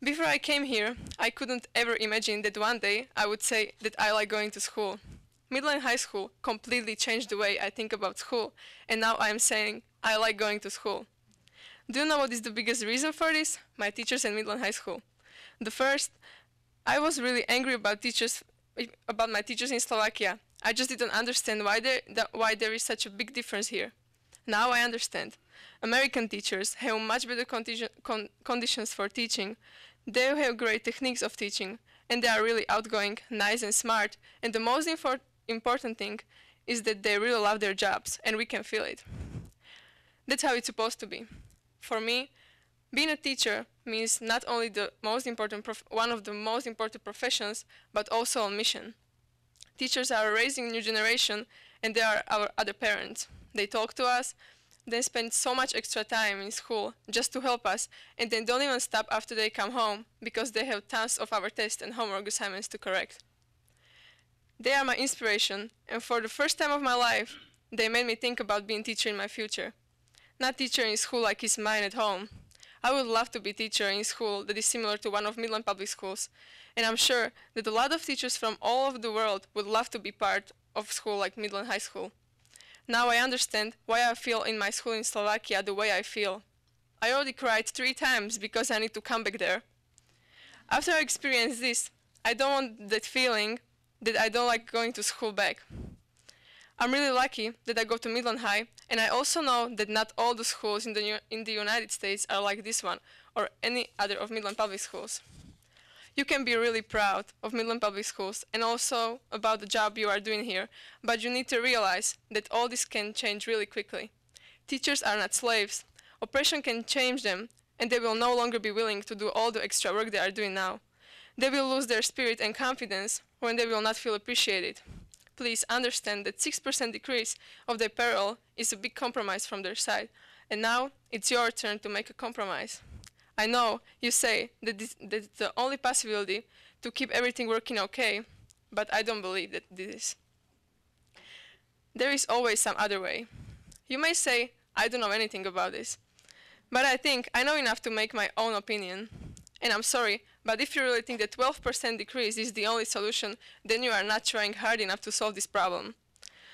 Before I came here, I couldn't ever imagine that one day I would say that I like going to school. Midland High School completely changed the way I think about school, and now I am saying I like going to school. Do you know what is the biggest reason for this? My teachers at Midland High School. The first, I was really angry about teachers, about my teachers in Slovakia. I just didn't understand why there, why there is such a big difference here. Now I understand. American teachers have much better condition, con, conditions for teaching. They have great techniques of teaching, and they are really outgoing, nice, and smart. And the most infor- important thing is that they really love their jobs, and we can feel it. That's how it's supposed to be. For me, being a teacher means not only the most important one of the most important professions, but also a mission. Teachers are raising new generation, and they are our other parents. They talk to us, they spend so much extra time in school just to help us, and they don't even stop after they come home because they have tons of our tests and homework assignments to correct. They are my inspiration, and for the first time of my life, they made me think about being teacher in my future. Not teacher in school like is mine at home. I would love to be teacher in school that is similar to one of Midland Public Schools, and I'm sure that a lot of teachers from all over the world would love to be part of school like Midland High School. Now I understand why I feel in my school in Slovakia the way I feel. I already cried three times because I need to come back there. After I experienced this, I don't want that feeling that I don't like going to school back. I'm really lucky that I go to Midland High, and I also know that not all the schools in the, in the United States are like this one or any other of Midland Public Schools. You can be really proud of Midland Public Schools and also about the job you are doing here, but you need to realize that all this can change really quickly. Teachers are not slaves. Oppression can change them, and they will no longer be willing to do all the extra work they are doing now. They will lose their spirit and confidence when they will not feel appreciated. Please understand that 6% decrease of their payroll is a big compromise from their side, and now it's your turn to make a compromise. I know you say that this that's the only possibility to keep everything working okay, but I don't believe that this is. There is always some other way. You may say, I don't know anything about this, but I think I know enough to make my own opinion. And I'm sorry, but if you really think that 12% decrease is the only solution, then you are not trying hard enough to solve this problem.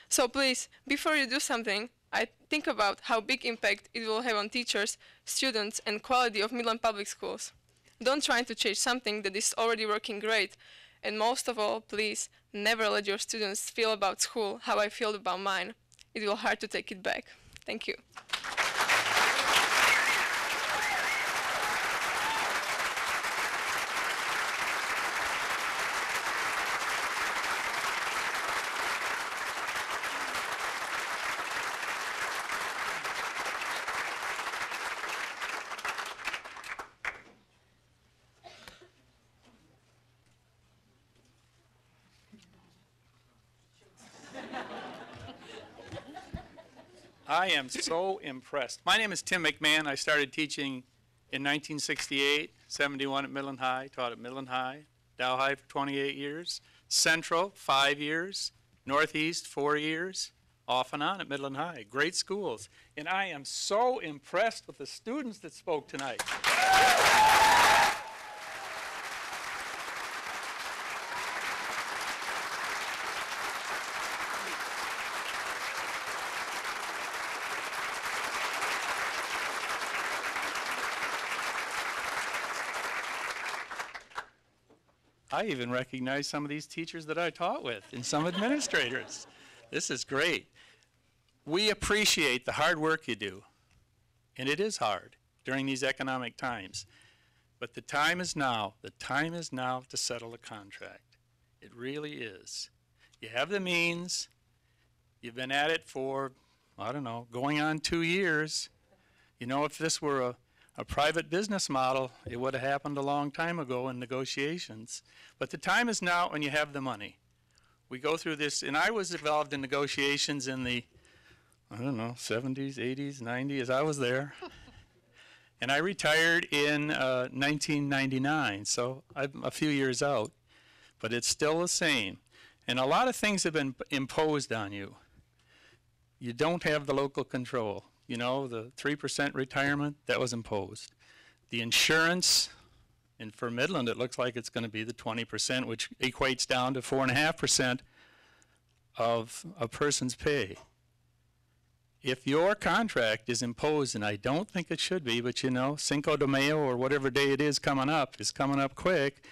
So please, before you do something, I think about how big impact it will have on teachers, students, and quality of Midland Public Schools. Don't try to change something that is already working great. And most of all, please, never let your students feel about school how I feel about mine. It will hard to take it back. Thank you. Am so impressed. My name is Tim McMahon. I started teaching in 1968, 71 at Midland High, taught at Midland High, Dow High for 28 years, Central, five years, Northeast, four years, off and on at Midland High. Great schools. And I am so impressed with the students that spoke tonight. I even recognize some of these teachers that I taught with and some administrators. This is great. We appreciate the hard work you do, and it is hard during these economic times. But the time is now. The time is now to settle a contract. It really is. You have the means. You've been at it for, I don't know, going on two years. You know, if this were a a private business model, it would have happened a long time ago in negotiations. But the time is now and you have the money. We go through this, and I was involved in negotiations in the I don't know, 70s, 80s, 90s. I was there. and I retired in uh, 1999, so I'm a few years out, but it's still the same. And a lot of things have been imposed on you. You don't have the local control. You know, the 3% retirement, that was imposed. The insurance, and for Midland, it looks like it's going to be the 20%, which equates down to 4.5% of a person's pay. If your contract is imposed, and I don't think it should be, but you know, Cinco de Mayo or whatever day it is coming up is coming up quick,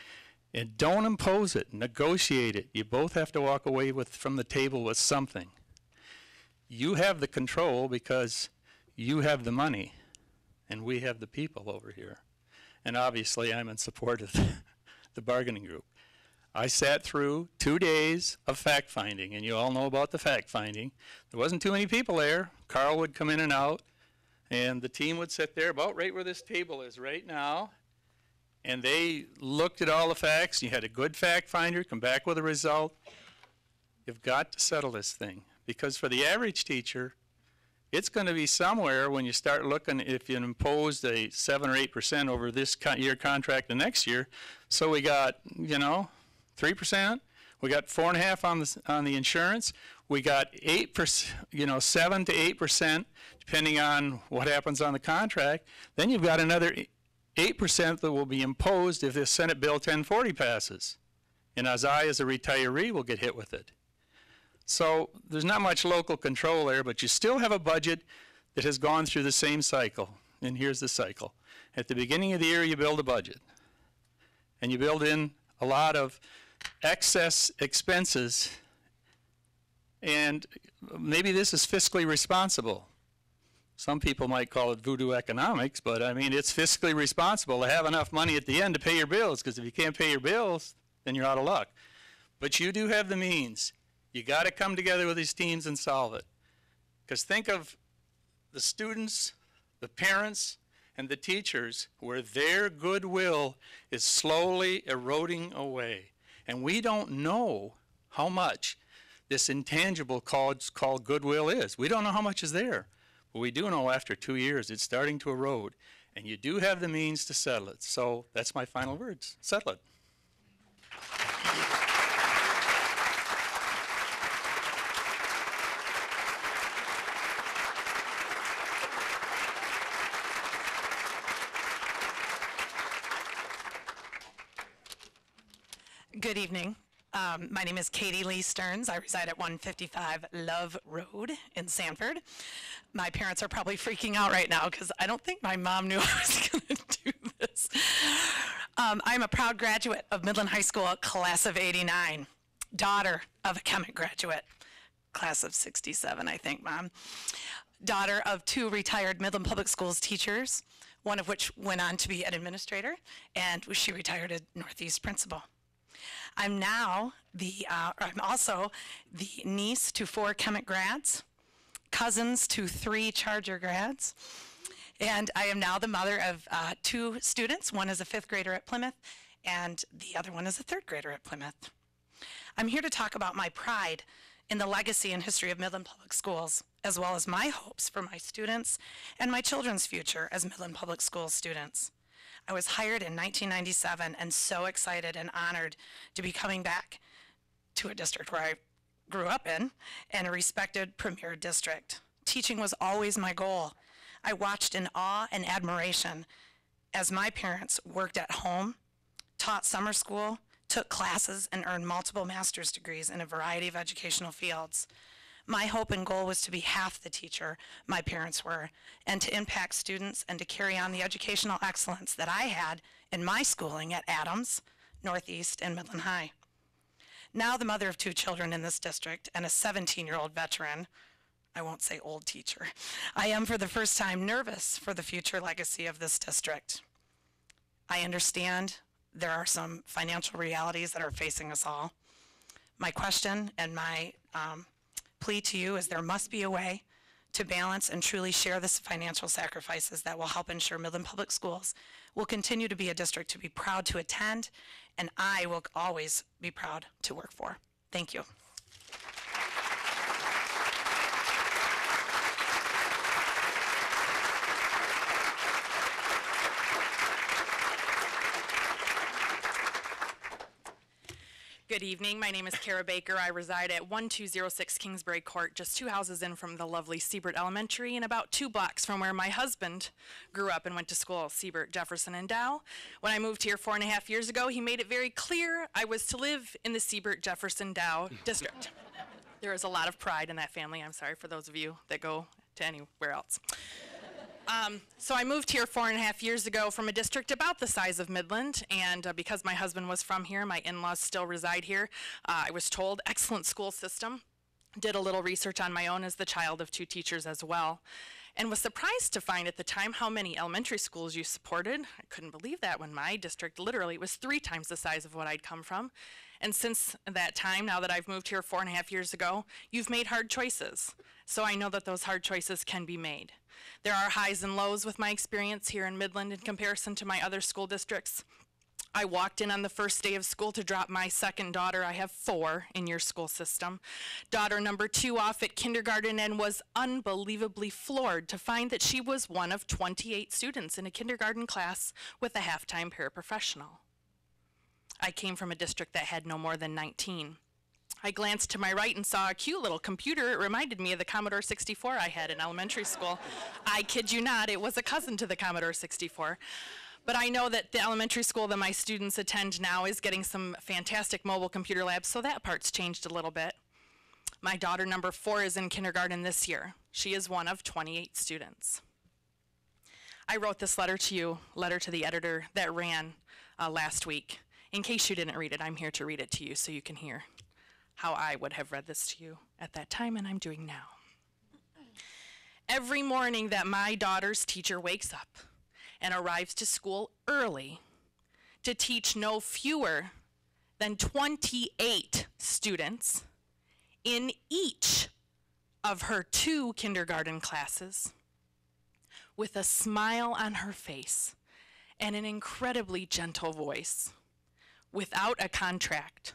and don't impose it, negotiate it. You both have to walk away with from the table with something. You have the control because you have the money, and we have the people over here. And obviously, I'm in support of the bargaining group. I sat through two days of fact finding, and you all know about the fact finding. There wasn't too many people there. Carl would come in and out, and the team would sit there about right where this table is right now. And they looked at all the facts. You had a good fact finder come back with a result. You've got to settle this thing because for the average teacher, it's going to be somewhere when you start looking if you imposed a seven or eight percent over this year contract the next year. So we got you know three percent. We got four and a half on the on the insurance. We got eight percent, you know, seven to eight percent, depending on what happens on the contract. Then you've got another eight percent that will be imposed if the Senate Bill 1040 passes, and as I, as a retiree, will get hit with it. So there's not much local control there, but you still have a budget that has gone through the same cycle. And here's the cycle. At the beginning of the year, you build a budget. And you build in a lot of excess expenses. And maybe this is fiscally responsible. Some people might call it voodoo economics, but I mean, it's fiscally responsible to have enough money at the end to pay your bills, because if you can't pay your bills, then you're out of luck. But you do have the means. You got to come together with these teams and solve it. Because think of the students, the parents, and the teachers where their goodwill is slowly eroding away. And we don't know how much this intangible called, called goodwill is. We don't know how much is there. But we do know after two years it's starting to erode. And you do have the means to settle it. So that's my final words. Settle it. Good evening. Um, my name is Katie Lee Stearns. I reside at 155 Love Road in Sanford. My parents are probably freaking out right now because I don't think my mom knew I was going to do this. Um, I'm a proud graduate of Midland High School, class of 89, daughter of a Chemic graduate, class of 67, I think, mom. Daughter of two retired Midland Public Schools teachers, one of which went on to be an administrator, and she retired a Northeast principal. I'm now the, uh, I'm also the niece to four Chemic grads, cousins to three Charger grads, and I am now the mother of uh, two students. One is a fifth grader at Plymouth, and the other one is a third grader at Plymouth. I'm here to talk about my pride in the legacy and history of Midland Public Schools, as well as my hopes for my students and my children's future as Midland Public Schools students. I was hired in 1997 and so excited and honored to be coming back to a district where I grew up in and a respected premier district. Teaching was always my goal. I watched in awe and admiration as my parents worked at home, taught summer school, took classes, and earned multiple master's degrees in a variety of educational fields. My hope and goal was to be half the teacher my parents were and to impact students and to carry on the educational excellence that I had in my schooling at Adams, Northeast, and Midland High. Now the mother of two children in this district and a 17-year-old veteran, I won't say old teacher, I am for the first time nervous for the future legacy of this district. I understand there are some financial realities that are facing us all. My question and my um, plea to you is there must be a way to balance and truly share the financial sacrifices that will help ensure Midland Public Schools will continue to be a district to be proud to attend, and I will always be proud to work for. Thank you. Good evening. My name is Kara Baker. I reside at 1206 Kingsbury Court, just two houses in from the lovely Siebert Elementary and about two blocks from where my husband grew up and went to school, Siebert, Jefferson, and Dow. When I moved here four and a half years ago, he made it very clear I was to live in the Siebert, Jefferson, Dow district. There is a lot of pride in that family. I'm sorry for those of you that go to anywhere else. Um, so I moved here four and a half years ago from a district about the size of Midland, and uh, because my husband was from here, my in-laws still reside here. Uh, I was told excellent school system. Did a little research on my own as the child of two teachers as well, and was surprised to find at the time how many elementary schools you supported. I couldn't believe that when my district literally was three times the size of what I'd come from. And since that time, now that I've moved here four and a half years ago, you've made hard choices. So I know that those hard choices can be made. There are highs and lows with my experience here in Midland in comparison to my other school districts. I walked in on the first day of school to drop my second daughter. I have four in your school system. Daughter number two off at kindergarten and was unbelievably floored to find that she was one of 28 students in a kindergarten class with a half time paraprofessional. I came from a district that had no more than 19. I glanced to my right and saw a cute little computer. It reminded me of the Commodore 64 I had in elementary school. I kid you not, it was a cousin to the Commodore 64. But I know that the elementary school that my students attend now is getting some fantastic mobile computer labs, so that part's changed a little bit. My daughter number four is in kindergarten this year. She is one of 28 students. I wrote this letter to you, letter to the editor that ran uh, last week. In case you didn't read it, I'm here to read it to you so you can hear how I would have read this to you at that time, and I'm doing now. Every morning that my daughter's teacher wakes up and arrives to school early to teach no fewer than 28 students in each of her two kindergarten classes with a smile on her face and an incredibly gentle voice without a contract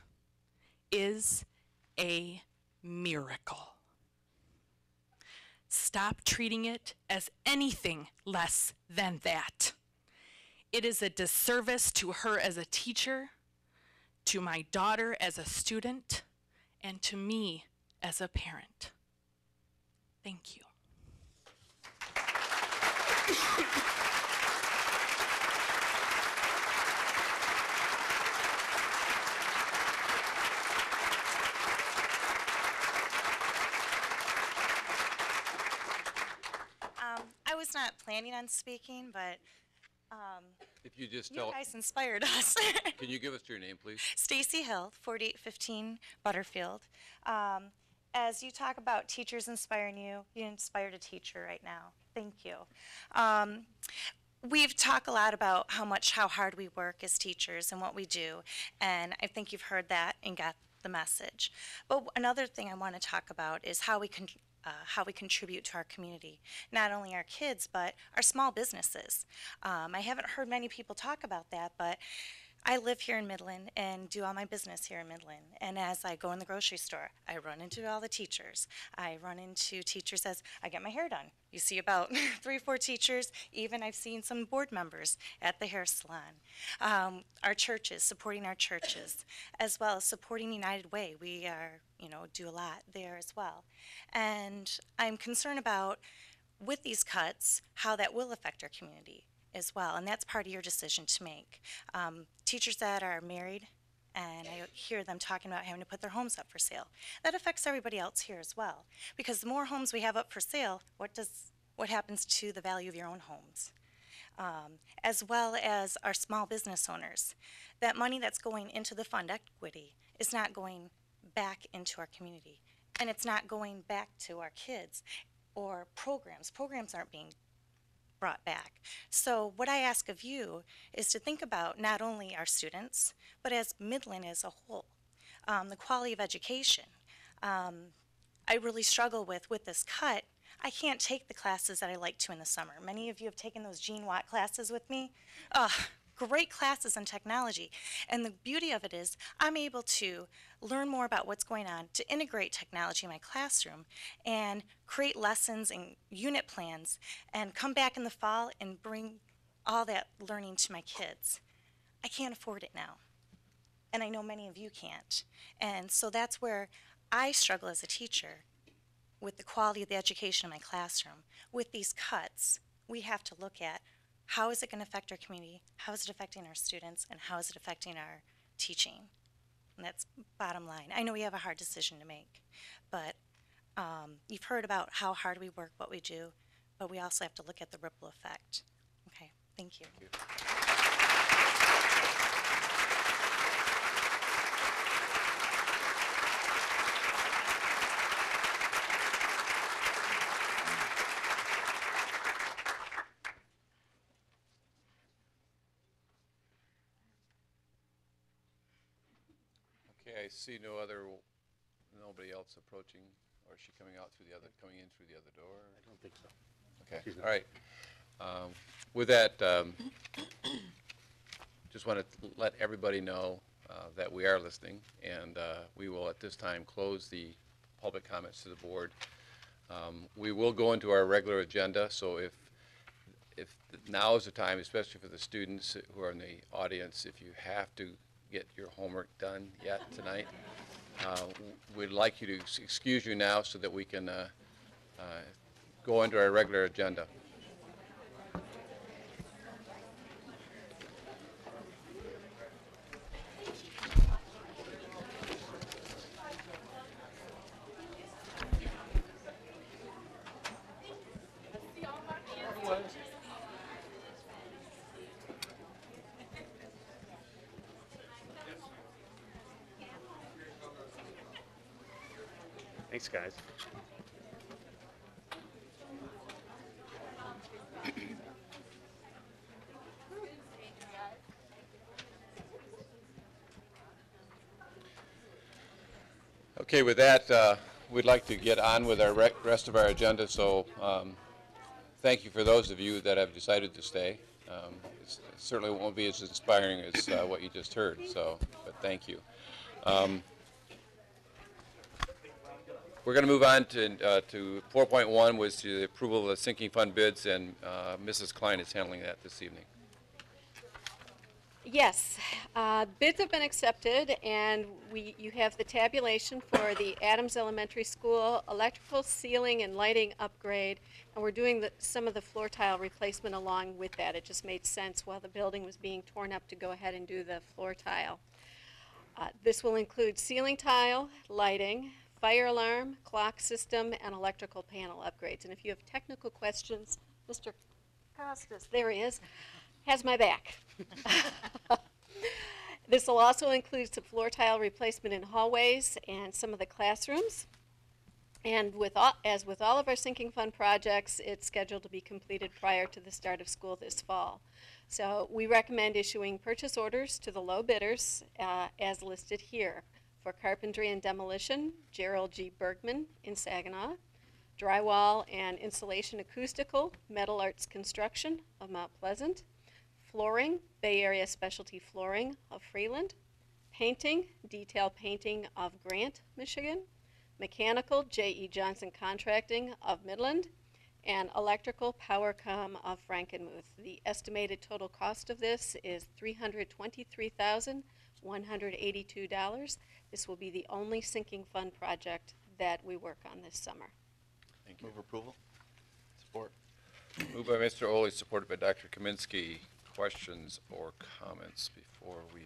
is a miracle. Stop treating it as anything less than that. It is a disservice to her as a teacher, to my daughter as a student, and to me as a parent. Thank you. Um, I was not planning on speaking, but um, If you just you tell, guys inspired us. can you give us your name, please? Stacy Hill, 4815 Butterfield. Um, as you talk about teachers inspiring you, you inspired a teacher right now. Thank you. Um, we've talked a lot about how much how hard we work as teachers and what we do, and I think you've heard that and got the message. But another thing I want to talk about is how we can. Uh, how we contribute to our community, not only our kids, but our small businesses. Um, I haven't heard many people talk about that, but I live here in Midland and do all my business here in Midland. And as I go in the grocery store, I run into all the teachers. I run into teachers as I get my hair done. You see about three four teachers. Even I've seen some board members at the hair salon. Um, our churches, supporting our churches, as well as supporting United Way. We are, you know, do a lot there as well. And I'm concerned about with these cuts, how that will affect our community as well, and that's part of your decision to make. Um, teachers that are married, and I hear them talking about having to put their homes up for sale. That affects everybody else here as well, because the more homes we have up for sale, what does what happens to the value of your own homes? Um, as well as our small business owners. That money that's going into the fund equity is not going back into our community, and it's not going back to our kids or programs. Programs aren't being brought back. So, what I ask of you is to think about not only our students, but as Midland as a whole, um, the quality of education. Um, I really struggle with with this cut. I can't take the classes that I like to in the summer. Many of you have taken those Gene Watt classes with me. Ugh, great classes in technology. And the beauty of it is, I'm able to learn more about what's going on, to integrate technology in my classroom, and create lessons and unit plans, and come back in the fall and bring all that learning to my kids. I can't afford it now. and I know many of you can't. And so that's where I struggle as a teacher with the quality of the education in my classroom. With these cuts, we have to look at how is it going to affect our community, how is it affecting our students, and how is it affecting our teaching. And that's bottom line. I know we have a hard decision to make, but um, you've heard about how hard we work, what we do, but we also have to look at the ripple effect. Okay, thank you. Okay, I see no other, nobody else approaching, or is she coming out through the other, coming in through the other door? I don't think so. Okay, She's not. all right. Um, With that, um, just want to let everybody know uh, that we are listening, and uh, we will at this time close the public comments to the board. Um, We will go into our regular agenda, so if, if now is the time, especially for the students who are in the audience, if you have to get your homework done yet tonight, uh, we'd like you to excuse you now so that we can uh, uh, go into our regular agenda. Okay, with that, uh, we'd like to get on with our rest of our agenda, so um, thank you for those of you that have decided to stay. Um, It certainly won't be as inspiring as uh, what you just heard, so, but thank you. Um, We're going to move on to uh, to 4.1, was the approval of the sinking fund bids, and uh, Mrs. Klein is handling that this evening. Yes, uh, bids have been accepted, and we, you have the tabulation for the Adams Elementary School electrical ceiling and lighting upgrade, and we're doing the, some of the floor tile replacement along with that. It just made sense while the building was being torn up to go ahead and do the floor tile. Uh, This will include ceiling tile, lighting, fire alarm, clock system, and electrical panel upgrades. And if you have technical questions, Mr. Costas, there he is, has my back. This will also include some floor tile replacement in hallways and some of the classrooms. And with all, as with all of our sinking fund projects, it's scheduled to be completed prior to the start of school this fall. So we recommend issuing purchase orders to the low bidders uh, as listed here. For carpentry and demolition, Gerald G. Bergman in Saginaw. Drywall and insulation acoustical, Metal Arts Construction of Mount Pleasant. Flooring, Bay Area Specialty Flooring of Freeland. Painting, Detail Painting of Grant, Michigan. Mechanical, J.E. Johnson Contracting of Midland. And Electrical Powercom of Frankenmuth. The estimated total cost of this is $323,182. This will be the only sinking fund project that we work on this summer. Thank you. Move approval. Support. Moved by Mr. Oley, supported by Dr. Kaminsky. Questions or comments before we,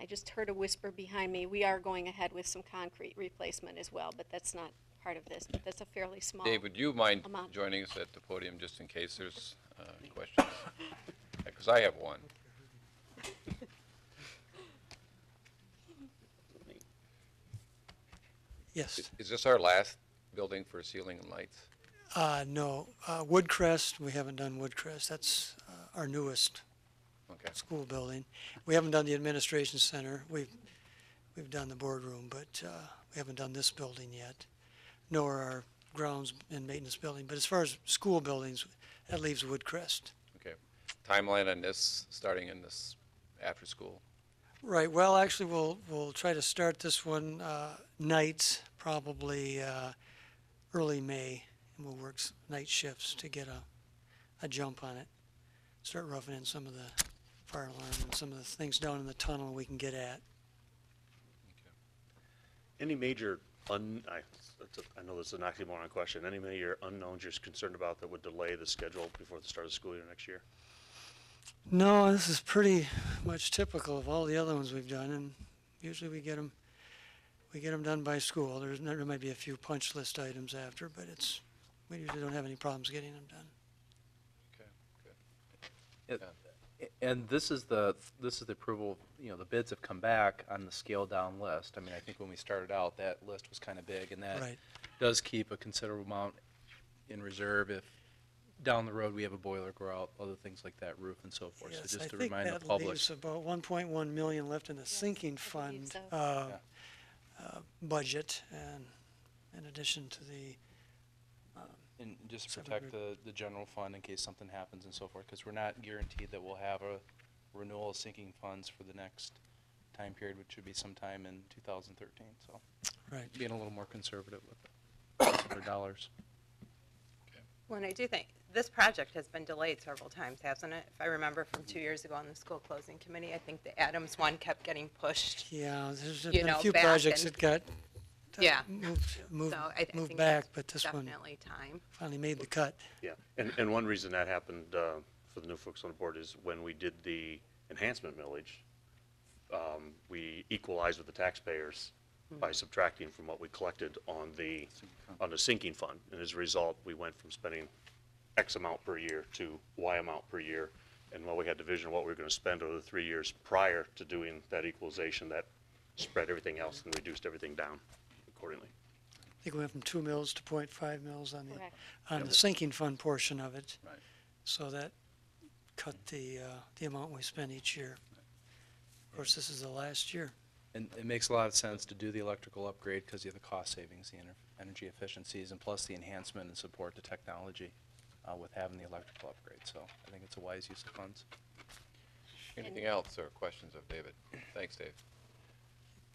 I just heard a whisper behind me, we are going ahead with some concrete replacement as well, but that's not part of this. But That's a fairly small. Dave, would you mind amount. joining us at the podium just in case there's uh, questions? Because I have one. Yes. Is- Is this our last building for ceiling and lights? Uh, no, uh, Woodcrest, we haven't done Woodcrest. That's uh, our newest Okay. school building. We haven't done the administration center. We've, we've done the boardroom, but uh, we haven't done this building yet, nor our grounds and maintenance building. But as far as school buildings, that leaves Woodcrest. Okay. Timeline on this, starting in this after school? Right, well, actually, we'll, we'll try to start this one uh, nights, probably uh, early May, and we'll work s- night shifts to get a, a jump on it. Start roughing in some of the fire alarm and some of the things down in the tunnel we can get at. Any major un, I, that's a- I know this is an oxymoron question, any major unknowns you're concerned about that would delay the schedule before the start of the school year next year? No, this is pretty much typical of all the other ones we've done, and usually we get them, we get them done by school. There's, there might be a few punch list items after, but it's, we usually don't have any problems getting them done. It- And this is the, this is the approval, you know, the bids have come back on the scaled down list. I mean, I think when we started out, that list was kind of big and that Right. does keep a considerable amount in reserve if down the road we have a boiler go out, other things like that, roof and so forth. So Yes, just I to think remind the that public. leaves about one point one million left in the sinking fund, uh, uh, budget, and in addition to the, And just to protect the, the general fund in case something happens and so forth, because we're not guaranteed that we'll have a renewal of sinking funds for the next time period, which would be sometime in two thousand thirteen, so. Right. Being a little more conservative with our dollars. Well, and I do think, this project has been delayed several times, hasn't it? If I remember from two years ago on the school closing committee, I think the Adams one kept getting pushed. yeah, there's you been a know, few back projects and- that got Yeah. moved, moved, So I- I moved think back, that's but this one Definitely time. finally made the cut. Yeah, and, and one reason that happened, uh, for the new folks on the board is when we did the enhancement millage, um, we equalized with the taxpayers by subtracting from what we collected on the, on the sinking fund. And as a result, we went from spending X amount per year to Y amount per year. And while we had the vision of what we were gonna spend over the three years prior to doing that equalization, that spread everything else and reduced everything down accordingly. I think we went from two mills to point five mills on the, Correct. on Yep. the sinking fund portion of it. Right. So that cut the, uh, the amount we spend each year. Of course, this is the last year. And it makes a lot of sense to do the electrical upgrade because you have the cost savings, the ener- energy efficiencies, and plus the enhancement and support to technology uh, with having the electrical upgrade. So I think it's a wise use of funds. Anything else or questions of David? Thanks, Dave.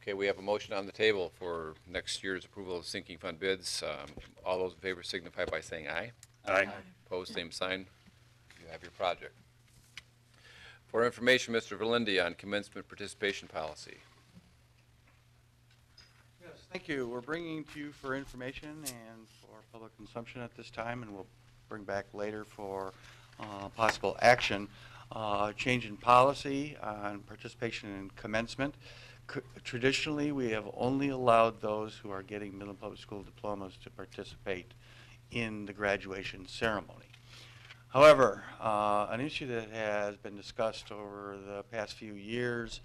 Okay, we have a motion on the table for next year's approval of sinking fund bids. Um, All those in favor signify by saying aye. Aye. Opposed, same sign. You have your project. For information, Mr. Valindi on commencement participation policy. Yes, thank you. We're bringing to you for information and for public consumption at this time, and we'll bring back later for uh, possible action. Uh, Change in policy on participation in commencement. Traditionally, we have only allowed those who are getting Midland Public School diplomas to participate in the graduation ceremony. However, uh, an issue that has been discussed over the past few years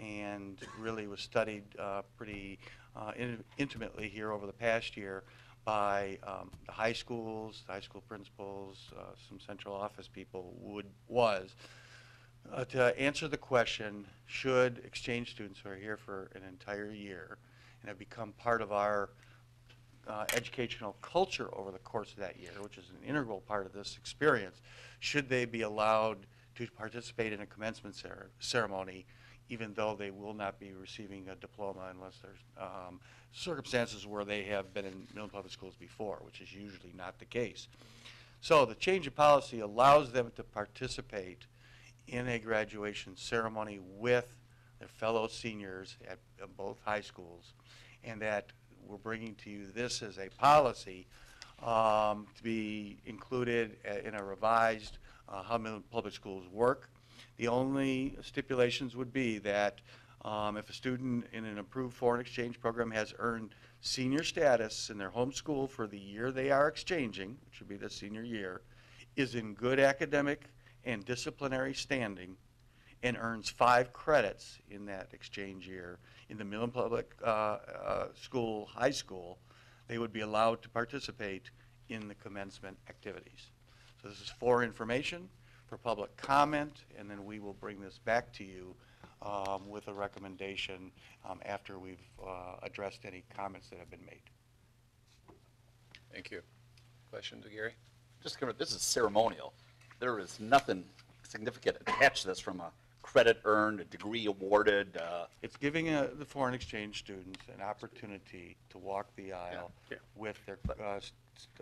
and really was studied uh, pretty uh, in- intimately here over the past year by um, the high schools, the high school principals, uh, some central office people would, was uh, to answer the question, should exchange students who are here for an entire year and have become part of our uh, educational culture over the course of that year, which is an integral part of this experience, should they be allowed to participate in a commencement cer- ceremony, even though they will not be receiving a diploma unless there's um, circumstances where they have been in Midland Public Schools before, which is usually not the case. So the change of policy allows them to participate in a graduation ceremony with their fellow seniors at uh, both high schools, and that we're bringing to you this as a policy um, to be included a- in a revised uh, how Public Schools work. The only stipulations would be that um, if a student in an approved foreign exchange program has earned senior status in their home school for the year they are exchanging, which would be the senior year, is in good academic and disciplinary standing, and earns five credits in that exchange year in the Midland Public uh, uh, School, high school, they would be allowed to participate in the commencement activities. So this is for information, for public comment, and then we will bring this back to you um, with a recommendation um, after we've uh, addressed any comments that have been made. Thank you. Question to Gary? Just, gonna- this is ceremonial. There is nothing significant attached to this from a credit earned, a degree awarded, uh, It's giving uh, the foreign exchange students an opportunity to walk the aisle yeah. with their uh, s-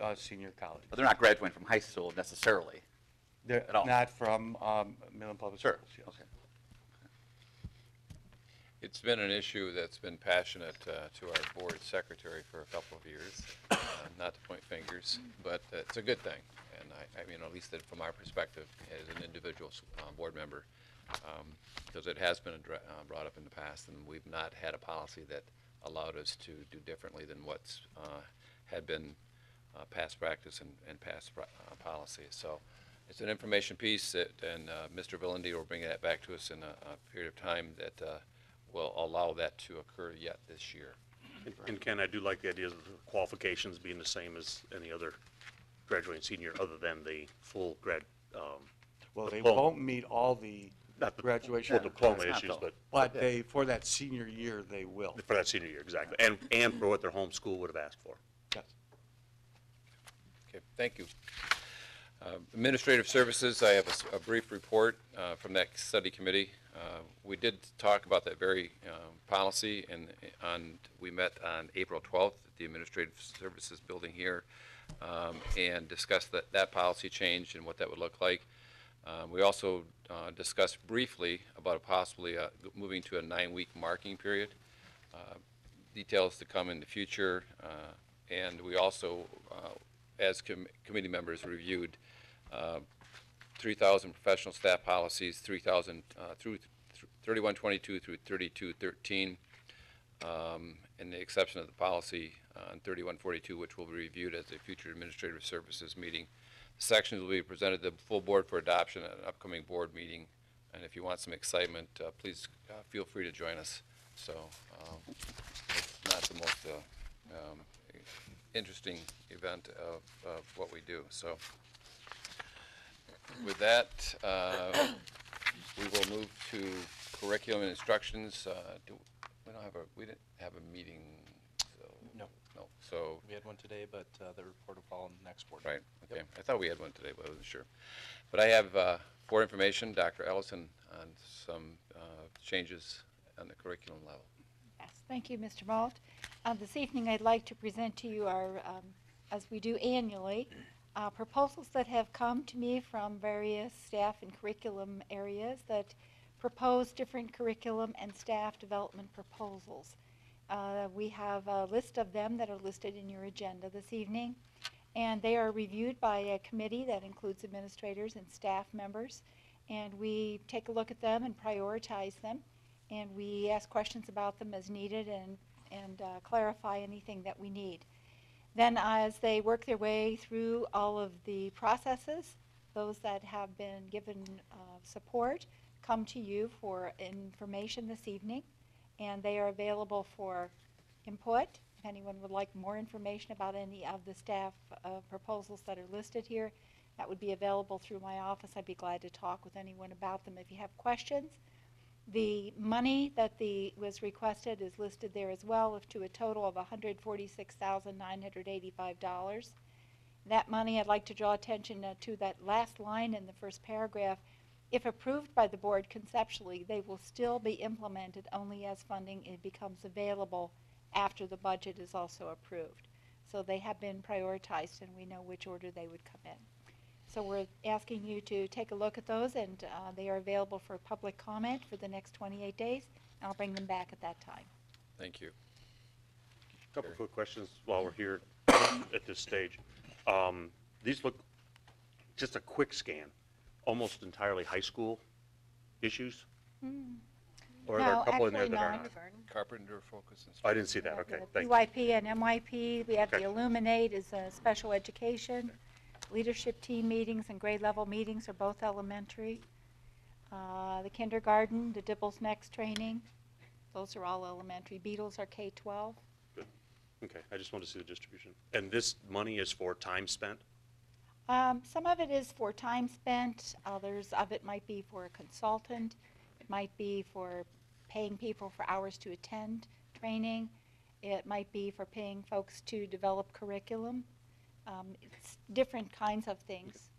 uh, senior college. but they're not graduating from high school necessarily. They're at all. not from um, Midland Public Sure, Schools, yes. It's been an issue that's been passionate uh, to our board secretary for a couple of years, uh, not to point fingers, but uh, it's a good thing. I, I mean, at least that from our perspective, as an individual uh, board member, because it has been uh, brought up in the past, and we've not had a policy that allowed us to do differently than what's uh, had been uh, past practice and, and past uh, policy. So it's an information piece that, and uh, Mr. Villendi will bring that back to us in a, a period of time that will allow that to occur yet this year. And- And Ken, I do like the idea of the qualifications being the same as any other graduating senior, other than the full grad, um. Well, they diploma. won't meet all the Not the graduation. full diploma requirements, issues, but. But they, for that senior year, they will. For that senior year, exactly. And, and for what their home school would have asked for. Yes. Okay, thank you. Uh, Administrative Services, I have a s- a brief report uh, from that study committee. Uh, We did talk about that very um, policy, and on, we met on April 12th at the Administrative Services Building here, um, and discuss that, that policy change and what that would look like. Um, We also uh, discussed briefly about possibly uh, moving to a nine-week marking period. Uh, Details to come in the future, uh, and we also, uh, as com- committee members reviewed, uh, 3,000 professional staff policies, 3,000 uh, through 3122 through 3213, um, and the exception of the policy on 3142, which will be reviewed at the future administrative services meeting. The sections will be presented to the full board for adoption at an upcoming board meeting, and if you want some excitement, uh, please uh, feel free to join us. So um, it's not the most uh, um, interesting event of, of what we do, so. With that, uh, we will move to curriculum and instructions. Uh, do- We don't have a, we didn't have a meeting, so, We had one today, but uh, the report will follow in the next board. right, okay. I thought we had one today, but I wasn't sure. But I have, uh, for information, Dr. Ellison on some uh, changes on the curriculum level. Yes, thank you, Mr. Malt. Uh, This evening, I'd like to present to you our, um, as we do annually, uh, proposals that have come to me from various staff and curriculum areas that propose different curriculum and staff development proposals. Uh, We have a list of them that are listed in your agenda this evening, and they are reviewed by a committee that includes administrators and staff members, and we take a look at them and prioritize them. And we ask questions about them as needed and, and uh, clarify anything that we need. Then as they work their way through all of the processes, those that have been given uh, support come to you for information this evening, and they are available for input. If anyone would like more information about any of the staff uh, proposals that are listed here, that would be available through my office. I'd be glad to talk with anyone about them if you have questions. The money that the, was requested is listed there as well, to a total of $146,985. That money, I'd like to draw attention to that last line in the first paragraph. If approved by the board conceptually, they will still be implemented only as funding it becomes available after the budget is also approved. So they have been prioritized, and we know which order they would come in. So we're asking you to take a look at those, and uh, they are available for public comment for the next 28 days. and I'll bring them back at that time. Thank you. A couple quick questions while we're here at this stage. Um, These look, just a quick scan, almost entirely high school issues? Or are there No, a couple in there actually that are not. not? Carpenter focus and. I didn't see that, okay, The thank you. PYP and MYP, we have the Okay. Illuminate is uh, special education. Leadership team meetings and grade level meetings are both elementary. Uh, The kindergarten, the DIBELS Next training, those are all elementary. Beatles are K-12. Okay, I just wanted to see the distribution. And this money is for time spent? Um, some of it is for time spent, others of it might be for a consultant, it might be for paying people for hours to attend training, it might be for paying folks to develop curriculum. Um, it's different kinds of things.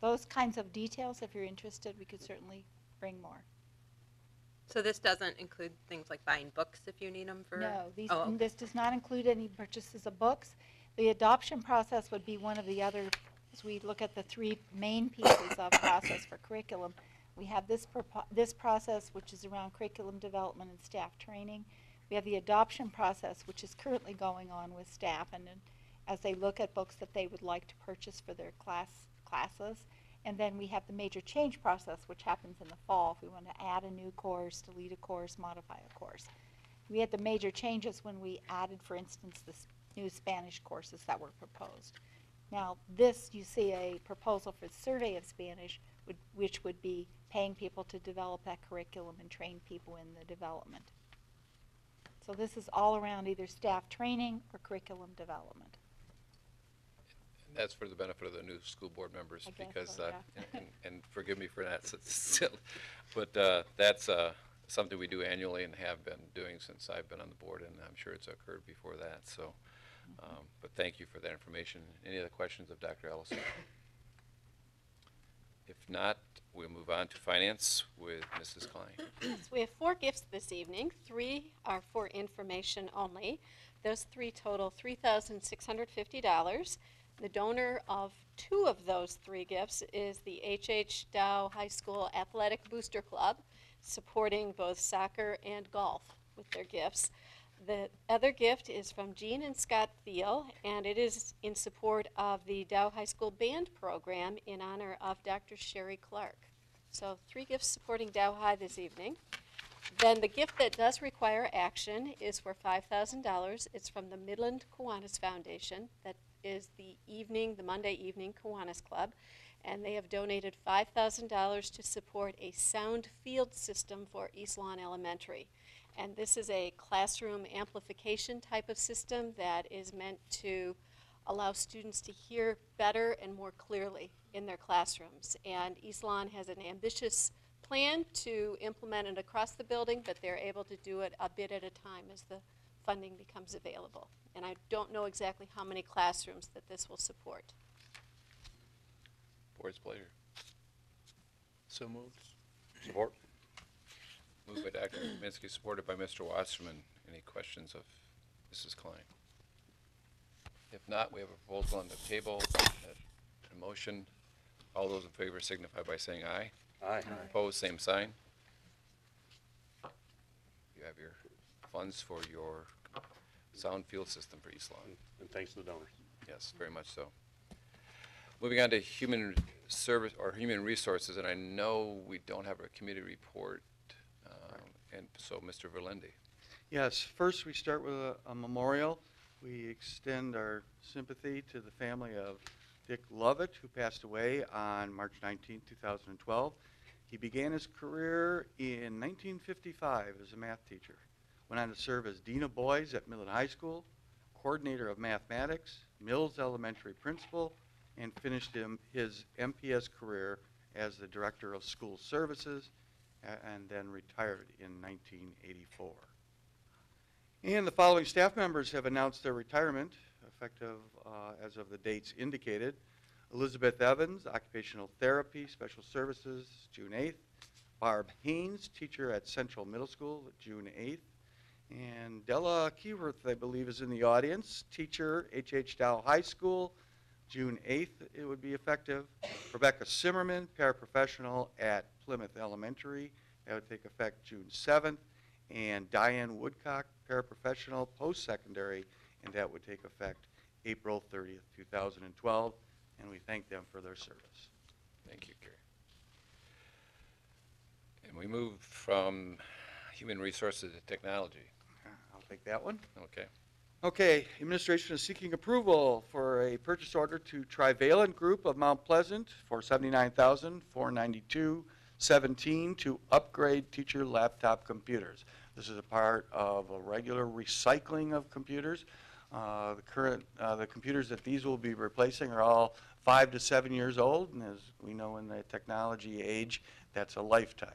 Those kinds of details, if you're interested, we could certainly bring more. So this doesn't include things like buying books if you need them for? No, these, Oh, okay. this does not include any purchases of books. The adoption process would be one of the other, as we look at the three main pieces of process for curriculum, We have this, this process, which is around curriculum development and staff training. We have the adoption process, which is currently going on with staff, and then as they look at books that they would like to purchase for their class, classes. And then we have the major change process, which happens in the fall, if we want to add a new course, delete a course, modify a course. We had the major changes when we added, for instance, the s- new Spanish courses that were proposed. Now, this, you see a proposal for the survey of Spanish, would- which would be paying people to develop that curriculum and train people in the development. So this is all around either staff training or curriculum development. And That's for the benefit of the new school board members, I because, so, uh, yeah. and- and forgive me for that, but uh, that's uh, something we do annually and have been doing since I've been on the board, and I'm sure it's occurred before that, so, um, but thank you for that information. Any other questions of Dr. Ellison? If not, we'll move on to finance with Mrs. Klein. Yes, we have four gifts this evening. Three are for information only. Those three total $3,650. The donor of two of those three gifts is the H.H. Dow High School Athletic Booster Club, supporting both soccer and golf with their gifts. The other gift is from Jean and Scott Thiel, and it is in support of the Dow High School Band Program in honor of Dr. Sherry Clark. So three gifts supporting Dow High this evening. Then the gift that does require action is for $5,000. It's from the Midland Kiwanis Foundation. That is the evening, the Monday evening Kiwanis Club. And they have donated $5,000 to support a sound field system for East Lawn Elementary. And this is a classroom amplification type of system that is meant to allow students to hear better and more clearly in their classrooms. And East Lawn has an ambitious plan to implement it across the building, but they're able to do it a bit at a time as the funding becomes available. And I don't know exactly how many classrooms that this will support. Board's pleasure. So moved. Support. Moved by Dr. Kaminsky, supported by Mr. Wasserman. Any questions of Mrs. Klein? If not, we have a proposal on the table, a- a motion. All those in favor signify by saying aye. Aye. Opposed, same sign. You have your funds for your sound field system for East Lawn. And thanks to the donors. Yes, very much so. Moving on to human service, or human resources, and I know we don't have a committee report, and so, Mr. Verlendi. Yes, first we start with a, a memorial. We extend our sympathy to the family of Dick Lovett, who passed away on March 19, 2012. He began his career in 1955 as a math teacher. Went on to serve as Dean of Boys at Midland High School, coordinator of mathematics, Mills Elementary principal, and finished his MPS career as the director of school services, and then retired in 1984. And the following staff members have announced their retirement, effective uh, as of the dates indicated. Elizabeth Evans, Occupational Therapy, Special Services, June 8th. Barb Haynes, teacher at Central Middle School, June 8th. And Della Keyworth, I believe, is in the audience, teacher, H.H. Dow High School, June 8th it would be effective. Rebecca Zimmerman, paraprofessional at Plymouth Elementary, that would take effect June 7th. And Diane Woodcock, paraprofessional, post-secondary, and that would take effect April 30th, 2012. And we thank them for their service. Thank you, Gary. And we move from human resources to technology. I'll take that one. Okay. Okay, administration is seeking approval for a purchase order to Trivalent Group of Mount Pleasant for seventy-nine thousand, four ninety-two, seventeen to upgrade teacher laptop computers. This is a part of a regular recycling of computers. Uh, the current, uh, the computers that these will be replacing are all five to seven years old, and as we know in the technology age, that's a lifetime.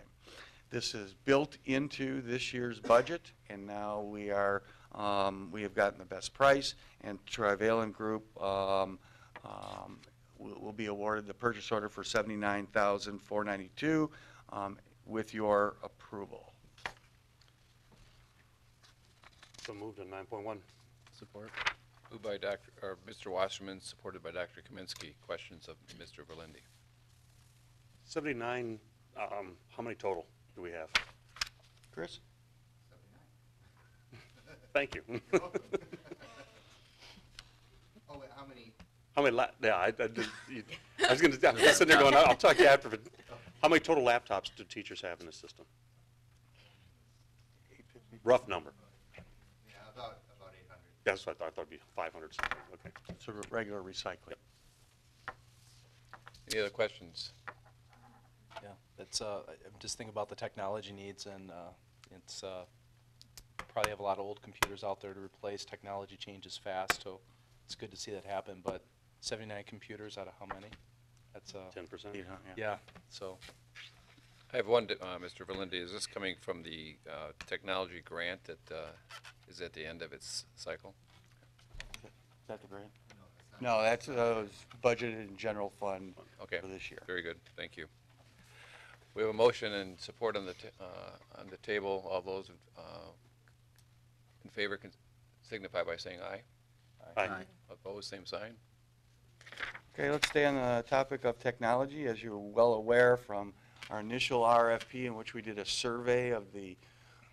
This is built into this year's budget, and now we are, um, we have gotten the best price, and Trivalent Group, um, um, will, will be awarded the purchase order for seventy-nine thousand, four ninety-two, um, with your approval. So moved on nine point one. Support. Moved by Dr., or Mr. Wasserman, supported by Dr. Kaminsky. Questions of Mr. Verlinde? Seventy-nine Um, how many total do we have? Chris? Thank you. Oh, wait, how many? How many la, yeah, I, I did- you- I was gonna, I was sitting there going, I'll talk to you after, but how many total laptops do teachers have in the system? Rough number. Yeah, about, about eight hundred. That's what I thought, I thought it'd be five hundred something, okay. It's a regular recycling. Any other questions? Yeah, it's, uh, I- I'm just thinking about the technology needs and, uh, it's, uh, probably have a lot of old computers out there to replace. Technology changes fast, so it's good to see that happen, but seventy-nine computers out of how many? That's, uh. Ten percent? Yeah, so, I have one, uh, Mr. Valenti, is this coming from the uh, technology grant that uh, is at the end of its cycle? Is that the grant? No, that's, uh, budgeted in general fund Okay. for this year. Very good, thank you. We have a motion and support on the, ta- uh, on the table. All those uh, in favor can signify by saying aye. Aye. Aye. Opposed, same sign. Okay, let's stay on the topic of technology. As you're well aware from our initial RFP in which we did a survey of the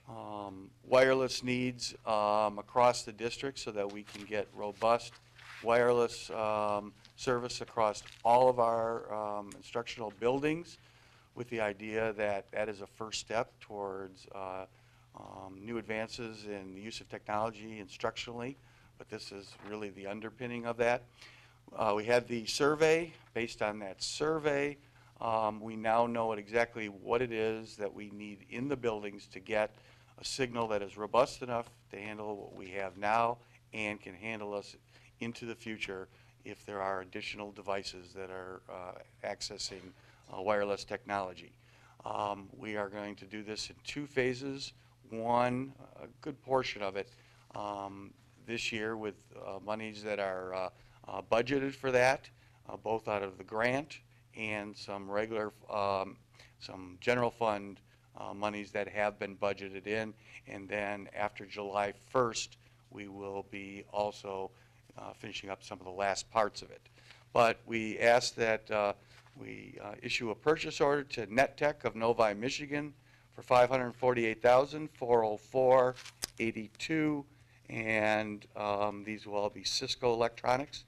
um, wireless needs um, across the district so that we can get robust wireless um, service across all of our um, instructional buildings with the idea that that is a first step towards uh, um, new advances in the use of technology instructionally, but this is really the underpinning of that. Uh, We had the survey. Based on that survey, um, we now know exactly what it is that we need in the buildings to get a signal that is robust enough to handle what we have now and can handle us into the future if there are additional devices that are uh, accessing uh, wireless technology. Um, We are going to do this in two phases. One, a good portion of it um, this year with uh, monies that are uh, uh, budgeted for that, uh, both out of the grant and some regular, um, some general fund uh, monies that have been budgeted in. And then after July 1st, we will be also finishing up some of the last parts of it. But we ask that we issue a purchase order to Net Tech of Novi, Michigan for $548,404.82. And um, these will all be Cisco Electronics.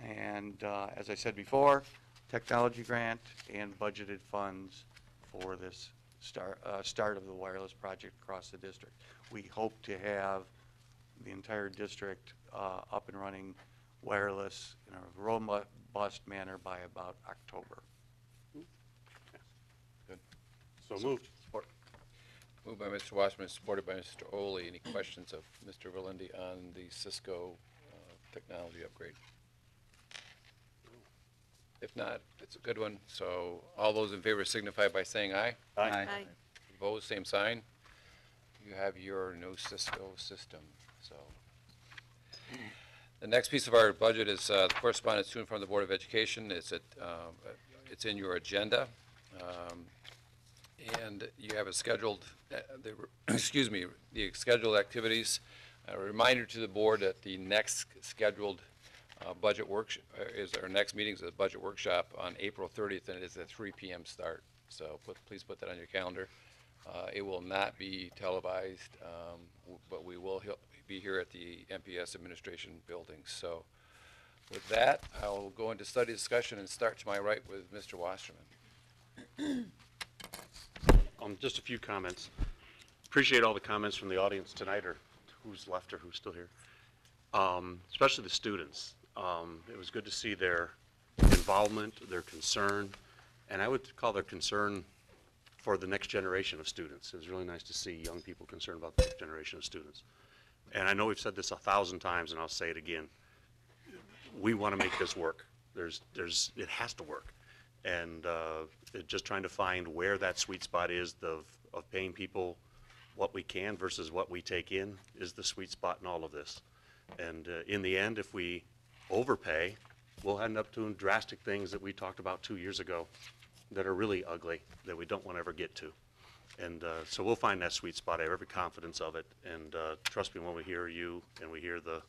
And uh, as I said before, technology grant and budgeted funds for this start, uh, start of the wireless project across the district. We hope to have the entire district uh, up and running wireless in a robust manner by about October. So moved. Support. Moved by Mr. Wasserman, supported by Mr. Oley. Any questions of Mr. Valenti on the Cisco uh, technology upgrade? If not, it's a good one. So all those in favor signify by saying aye. Aye. Aye. Opposed, same sign. You have your new Cisco system, so. The next piece of our budget is uh, the correspondence to and from the Board of Education. It's at, um, it's in your agenda. Um, And you have a scheduled, uh, the- excuse me, the scheduled activities. A reminder to the board that the next scheduled uh, budget work, is, our next meeting is a budget workshop on April 30th, and it is a 3 PM start. So put, please put that on your calendar. Uh, It will not be televised, um, but we will be here at the MPS Administration Building. So with that, I will go into study discussion and start to my right with Mr. Wasserman. Um, just a few comments. Appreciate all the comments from the audience tonight, or who's left or who's still here. Um, especially the students. Um, it was good to see their involvement, their concern, and I would call their concern for the next generation of students. It was really nice to see young people concerned about the next generation of students. And I know we've said this a thousand times, and I'll say it again. We want to make this work. There's, there's, it has to work. And uh, just trying to find where that sweet spot is of, of paying people what we can versus what we take in is the sweet spot in all of this. And uh, in the end, if we overpay, we'll end up doing drastic things that we talked about two years ago that are really ugly, that we don't want to ever get to. And uh, so we'll find that sweet spot. I have every confidence of it. And uh, trust me, when we hear you and we hear the,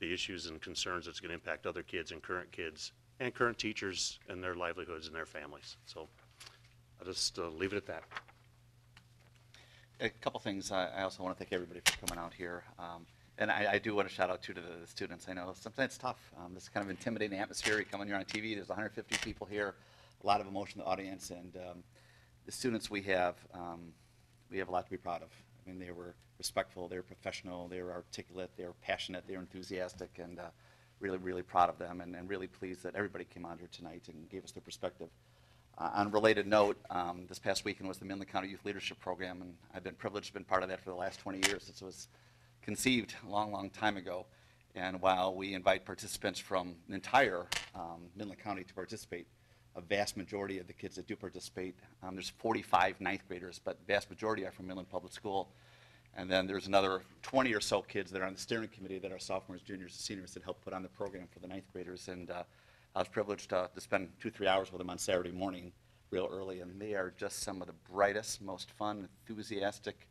the issues and concerns that's going to impact other kids and current kids and current teachers and their livelihoods and their families. So I'll just uh, leave it at that. A couple things. I, also want to thank everybody for coming out here. Um, and I, I do want to shout out too to the students. I know sometimes it's tough. Um, this kind of intimidating atmosphere. You come in here on TV, there's 150 people here, a lot of emotion in the audience, and um, the students we have, um, we have a lot to be proud of. I mean, they were respectful, they were professional, they were articulate, they were passionate, they were enthusiastic, and uh, really, really proud of them, and, and really pleased that everybody came out here tonight and gave us their perspective. Uh, on a related note, um, this past weekend was the Midland County Youth Leadership Program, and I've been privileged to be part of that for the last 20 years since it was conceived a long, long time ago. And while we invite participants from the entire um, Midland County to participate, a vast majority of the kids that do participate, um, there's 45 ninth graders, but vast majority are from Midland Public School. And then there's another 20 or so kids that are on the steering committee that are sophomores, juniors, and seniors that help put on the program for the ninth graders. And uh, I was privileged to, to spend two, three hours with them on Saturday morning, real early, and they are just some of the brightest, most fun, enthusiastic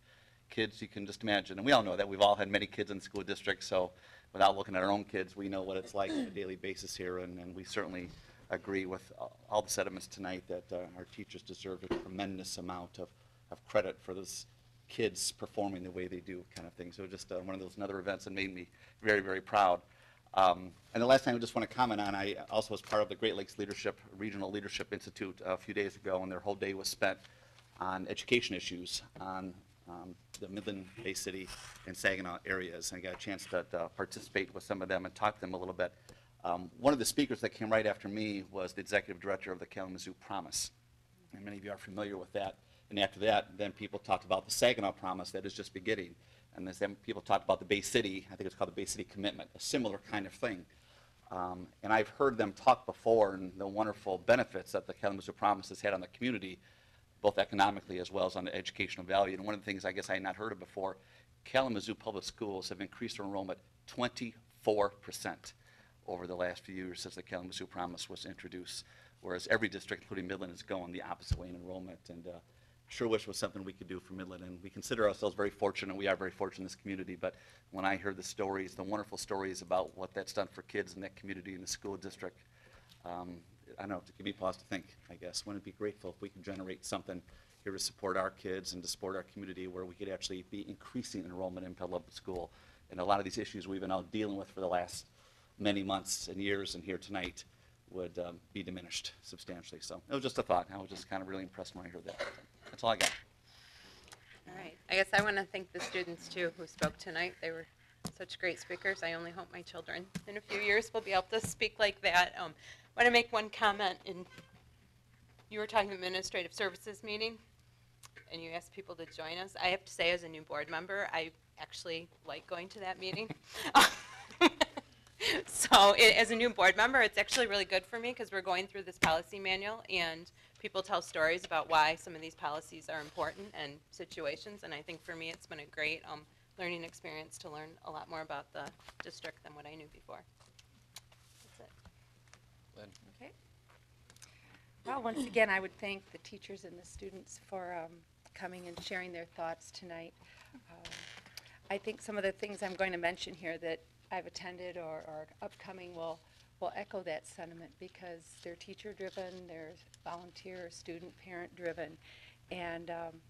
kids you can just imagine. And we all know that. We've all had many kids in the school district, so without looking at our own kids, we know what it's like on a daily basis here, and, and we certainly agree with all the sentiments tonight that uh, our teachers deserve a tremendous amount of, of credit for this kids performing the way they do kind of thing. So just uh, one of those another events that made me very, very proud. Um, and the last thing I just want to comment on, I also was part of the Great Lakes Leadership Regional Leadership Institute a few days ago, and their whole day was spent on education issues on um, the Midland Bay City and Saginaw areas. And I got a chance to, to participate with some of them and talk to them a little bit. Um, one of the speakers that came right after me was the executive director of the Kalamazoo Promise. And many of you are familiar with that. And after that, then people talked about the Saginaw Promise that is just beginning. And then people talked about the Bay City, I think it's called the Bay City Commitment, a similar kind of thing. Um, and I've heard them talk before and the wonderful benefits that the Kalamazoo Promise has had on the community, both economically as well as on the educational value. And one of the things I guess I had not heard of before, Kalamazoo Public Schools have increased their enrollment 24% over the last few years since the Kalamazoo Promise was introduced, whereas every district, including Midland, is going the opposite way in enrollment. And uh, sure wish was something we could do for Midland, and we consider ourselves very fortunate. We are very fortunate in this community, but when I heard the stories, the wonderful stories about what that's done for kids in that community and the school district, um, I don't know, to give me pause to think, I guess. Wouldn't it be grateful if we could generate something here to support our kids and to support our community where we could actually be increasing enrollment in public school? And a lot of these issues we've been out dealing with for the last many months and years and here tonight would um, be diminished substantially. So it was just a thought. I was just kind of really impressed when I heard that. That's all I got. All right. I guess I want to thank the students too who spoke tonight. They were such great speakers. I only hope my children in a few years will be able to speak like that. Um, I want to make one comment. In you were talking administrative services meeting, and you asked people to join us. I have to say, as a new board member, I actually like going to that meeting. so it, as a new board member, it's actually really good for me because we're going through this policy manual and people tell stories about why some of these policies are important and situations. And I think for me, it's been a great um, learning experience to learn a lot more about the district than what I knew before. That's it. Lynn? Okay. Well, once again, I would thank the teachers and the students for um, coming and sharing their thoughts tonight. Um, I think some of the things I'm going to mention here that I've attended or are upcoming will, will echo that sentiment because they're teacher-driven, they're volunteer, student, parent-driven. And um,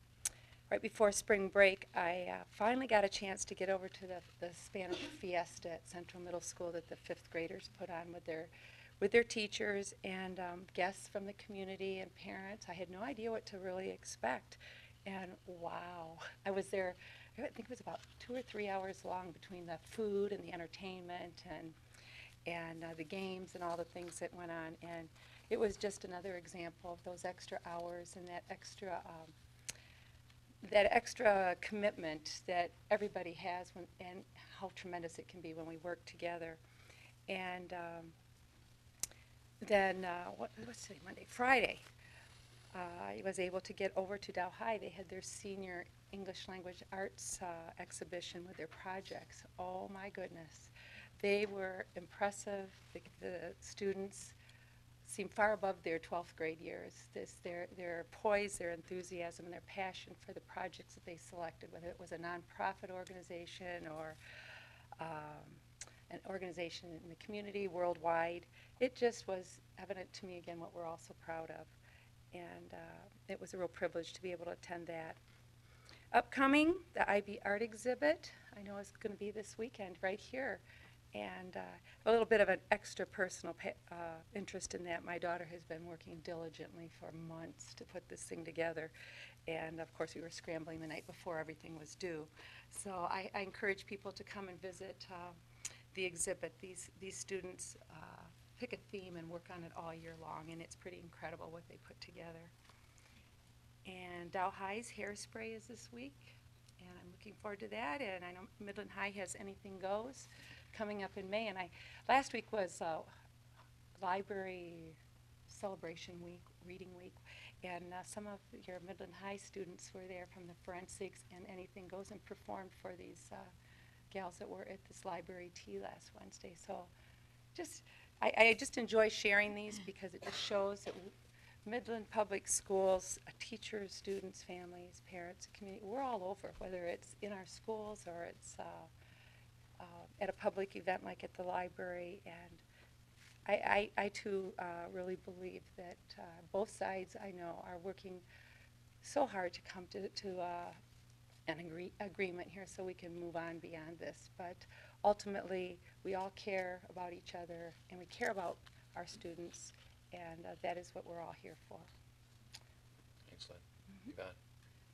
right before spring break, I uh, finally got a chance to get over to the, the Spanish Fiesta at Central Middle School that the fifth graders put on with their with their teachers and um, guests from the community and parents. I had no idea what to really expect. And wow, I was there, I think it was about two or three hours long between the food and the entertainment and, and uh, the games and all the things that went on. And it was just another example of those extra hours and that extra, um, that extra commitment that everybody has when, and how tremendous it can be when we work together. And um, then uh, what, what's today? Monday, Friday. Uh, I was able to get over to Dow High. They had their senior English language arts uh, exhibition with their projects. Oh my goodness, they were impressive. The, the students seemed far above their 12th grade years. This, their, their poise, their enthusiasm, and their passion for the projects that they selected, whether it was a nonprofit organization or um, an organization in the community worldwide. It just was evident to me again what we're all so proud of. and uh, it was a real privilege to be able to attend that. Upcoming, the IB Art Exhibit, I know it's going to be this weekend right here. And uh, a little bit of an extra personal uh, interest in that. My daughter has been working diligently for months to put this thing together. And of course, we were scrambling the night before everything was due. So I, I encourage people to come and visit uh, the exhibit. These, these students uh, pick a theme and work on it all year long, and it's pretty incredible what they put together. And Dow High's hairspray is this week, and I'm looking forward to that. And I know Midland High has Anything Goes coming up in May. And I last week was uh, Library Celebration Week, Reading Week, and uh, some of your Midland High students were there from the forensics and Anything Goes and performed for these uh, gals that were at this library tea last Wednesday. So just I, I just enjoy sharing these because it just shows that Midland Public Schools, teachers, students, families, parents, community, we're all over, whether it's in our schools or it's uh, uh, at a public event like at the library. And I, I, I too uh, really believe that uh, both sides I know are working so hard to come to, to uh, an agree, agreement here so we can move on beyond this. But ultimately, we all care about each other and we care about our students, and uh, that is what we're all here for. Thanks, Lynn. Yvonne?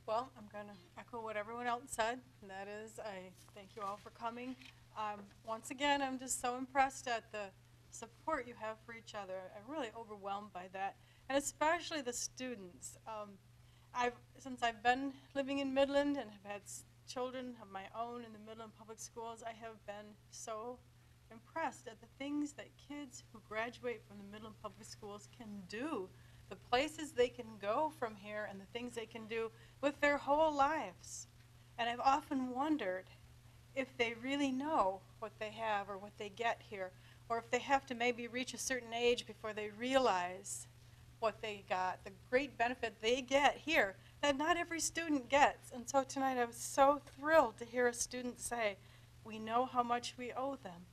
Well, I'm going to echo what everyone else said, and that is, I thank you all for coming. Um, once again, I'm just so impressed at the support you have for each other. I'm really overwhelmed by that, and especially the students. Um, I've since I've been living in Midland and have had s- children of my own in the Midland Public Schools, I have been so impressed at the things that kids who graduate from the Midland Public Schools can do, the places they can go from here, and the things they can do with their whole lives. And I've often wondered if they really know what they have or what they get here, or if they have to maybe reach a certain age before they realize what they got, the great benefit they get here that not every student gets. And so tonight I was so thrilled to hear a student say, We know how much we owe them.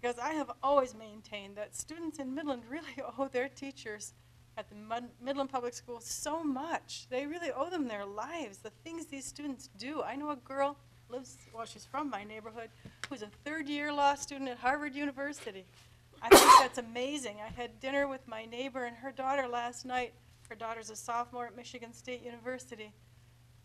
Because I have always maintained that students in Midland really owe their teachers at the Midland Public Schools so much. They really owe them their lives, the things these students do. I know a girl lives, well, she's from my neighborhood, who's a third year law student at Harvard University. I think that's amazing. I had dinner with my neighbor and her daughter last night. Her daughter's a sophomore at Michigan State University.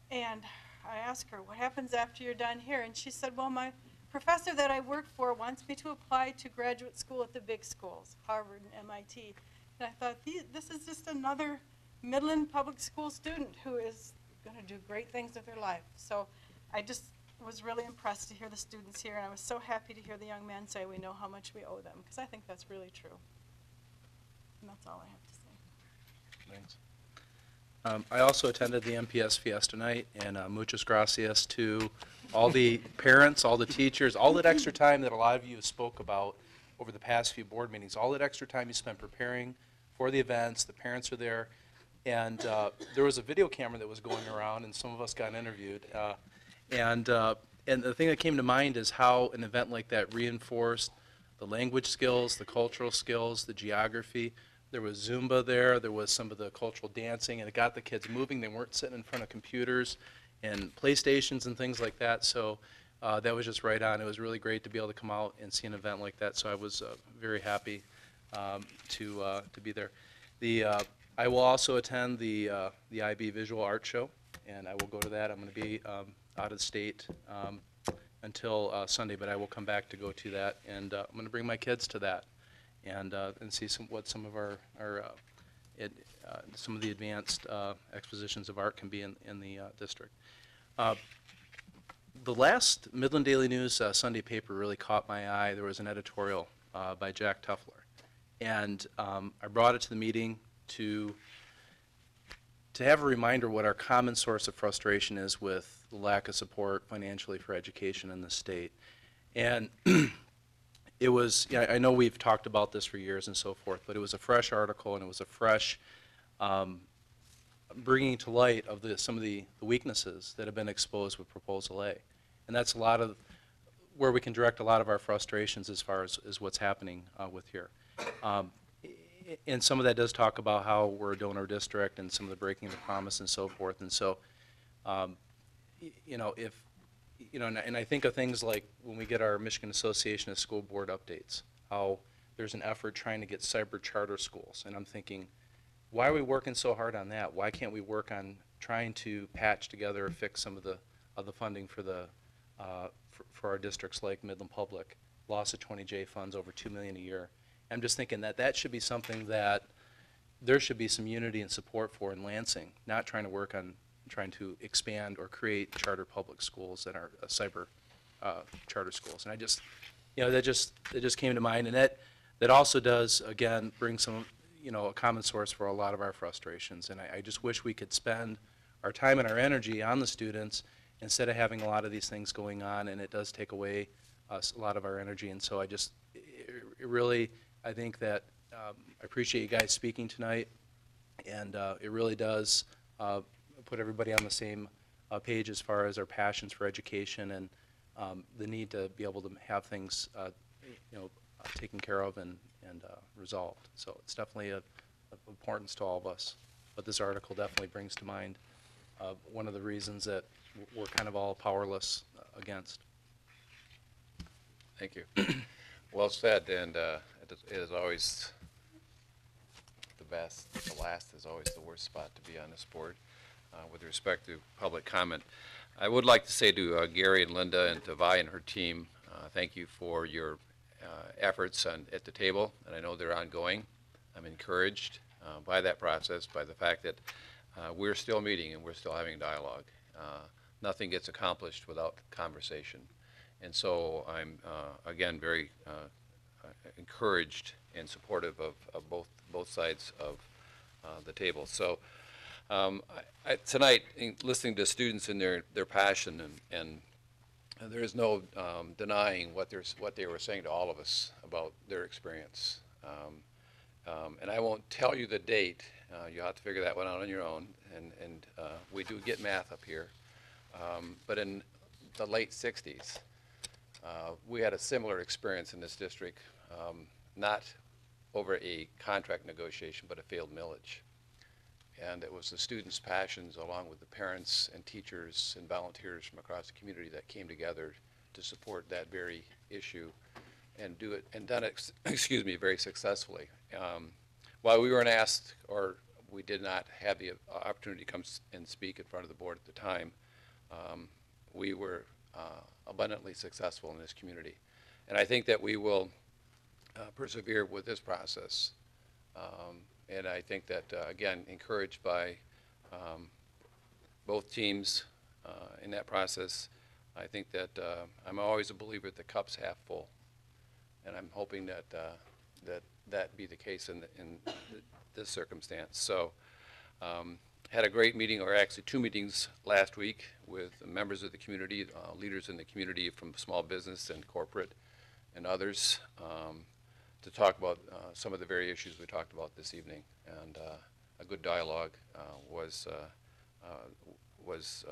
And I asked her, What happens after you're done here? And she said, Well, my professor that I work for wants me to apply to graduate school at the big schools, Harvard and MIT. And I thought, This is just another Midland Public School student who is going to do great things with their life. So I just was really impressed to hear the students here, and I was so happy to hear the young man say we know how much we owe them, because I think that's really true. And that's all I have to say. Thanks. Um, I also attended the MPS Fiesta night, and uh, muchas gracias to all the parents, all the teachers, all that extra time that a lot of you have spoke about over the past few board meetings, all that extra time you spent preparing for the events, the parents are there. And uh, there was a video camera that was going around, and some of us got interviewed. Uh, and, uh, and the thing that came to mind is how an event like that reinforced the language skills, the cultural skills, the geography. There was Zumba there, there was some of the cultural dancing, and it got the kids moving. They weren't sitting in front of computers and PlayStations and things like that. So uh, that was just right on. It was really great to be able to come out and see an event like that. So I was uh, very happy um, to uh, to be there. The uh, I will also attend the uh, the IB Visual Art Show, and I will go to that. I'm going to be um, out of state um, until uh, Sunday, but I will come back to go to that, and I'm going to bring my kids to that, and and see some what some of our our it, some of the advanced expositions of art can be in in the district. Uh, the last Midland Daily News uh, Sunday paper really caught my eye. There was an editorial uh, by Jack Tuffler, and um, I brought it to the meeting to to have a reminder what our common source of frustration is with the lack of support financially for education in the state. And it was, I know we've talked about this for years and so forth, but it was a fresh article and it was a fresh um, bringing to light of the, some of the, the weaknesses that have been exposed with Proposal A. And that's a lot of where we can direct a lot of our frustrations as far as, as what's happening uh, with here. Um, and some of that does talk about how we're a donor district and some of the breaking of the promise and so forth. And so, um, you know, if, you know, and and I think of things like when we get our Michigan Association of School Board updates, how there's an effort trying to get cyber charter schools. And I'm thinking, why are we working so hard on that? Why can't we work on trying to patch together or fix some of the, of the funding for the, uh, for, for our districts like Midland Public, loss of 20J funds, over 2 million a year. I'm just thinking that that should be something that there should be some unity and support for in Lansing, not trying to work on trying to expand or create charter public schools that are uh, cyber uh, charter schools. And I just, you know, that just, that just came to mind. And that, that also does, again, bring some, you know, a common source for a lot of our frustrations. And I, I just wish we could spend our time and our energy on the students instead of having a lot of these things going on. And it does take away us a lot of our energy. And so I just, it it really, I think that, um, I appreciate you guys speaking tonight. And uh, it really does uh, put everybody on the same uh, page as far as our passions for education and um, the need to be able to have things, uh, you know, taken care of and, and uh, resolved. So it's definitely of importance to all of us. But this article definitely brings to mind uh, one of the reasons that we're kind of all powerless uh, against. Thank you. Well said, and uh, it is- it is always the best, the last is always the worst spot to be on this board uh, with respect to public comment. I would like to say to uh, Gary and Linda and to Vi and her team, uh, thank you for your uh, efforts on, at the table, and I know they're ongoing. I'm encouraged uh, by that process, by the fact that uh, we're still meeting and we're still having dialogue. Uh, Nothing gets accomplished without conversation. And so I'm, uh, again, very uh, encouraged and supportive of, of both, both sides of the table. So um, I, I, tonight, in listening to students and their, their passion, and, and there is no um, denying what, there's, what they were saying to all of us about their experience. Um, um, and I won't tell you the date. Uh, you'll have to figure that one out on your own. And, and uh, we do get math up here. Um, but in the late 60s, uh, we had a similar experience in this district, um, not over a contract negotiation, but a failed millage. And it was the students' passions, along with the parents and teachers and volunteers from across the community, that came together to support that very issue and do it, and done it, excuse me, very successfully. Um, While we weren't asked, or we did not have the opportunity to come and speak in front of the board at the time, um, we were uh, abundantly successful in this community. And I think that we will uh, persevere with this process. Um, And I think that, uh, again, encouraged by um, both teams uh, in that process, I think that uh, I'm always a believer that the cup's half full. And I'm hoping that, uh, that that be the case in, the- in th- this circumstance. So, um, had a great meeting, or actually two meetings last week with members of the community, uh, leaders in the community from small business and corporate and others, um, to talk about uh, some of the very issues we talked about this evening. And uh, a good dialogue uh, was, uh, uh, was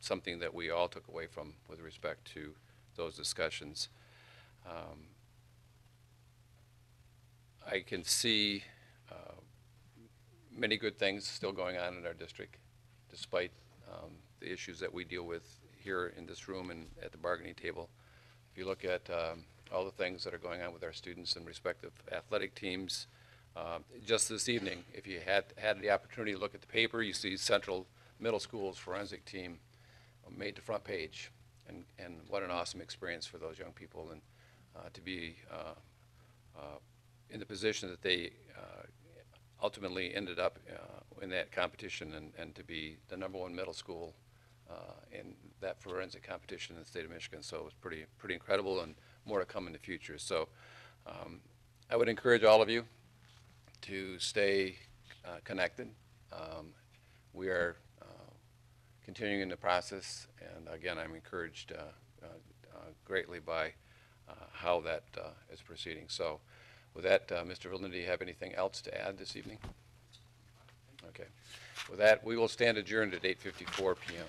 something that we all took away from with respect to those discussions. Um, I can see many good things still going on in our district, despite um, the issues that we deal with here in this room and at the bargaining table. If you look at um, all the things that are going on with our students and respective athletic teams, um, just this evening, if you had had the opportunity to look at the paper, you see Central Middle School's forensic team made the front page, and, and what an awesome experience for those young people, and uh, to be uh, uh, in the position that they uh, ultimately ended up uh, in that competition and, and to be the number one middle school uh, in that forensic competition in the state of Michigan. So it was pretty, pretty incredible. And more to come in the future. So um, I would encourage all of you to stay uh, connected. Um, we are uh, continuing in the process, and again, I'm encouraged uh, uh, uh, greatly by how that is proceeding. So with that, Mr. Vilden, do you have anything else to add this evening? Okay. With that, we will stand adjourned at 8:54 PM.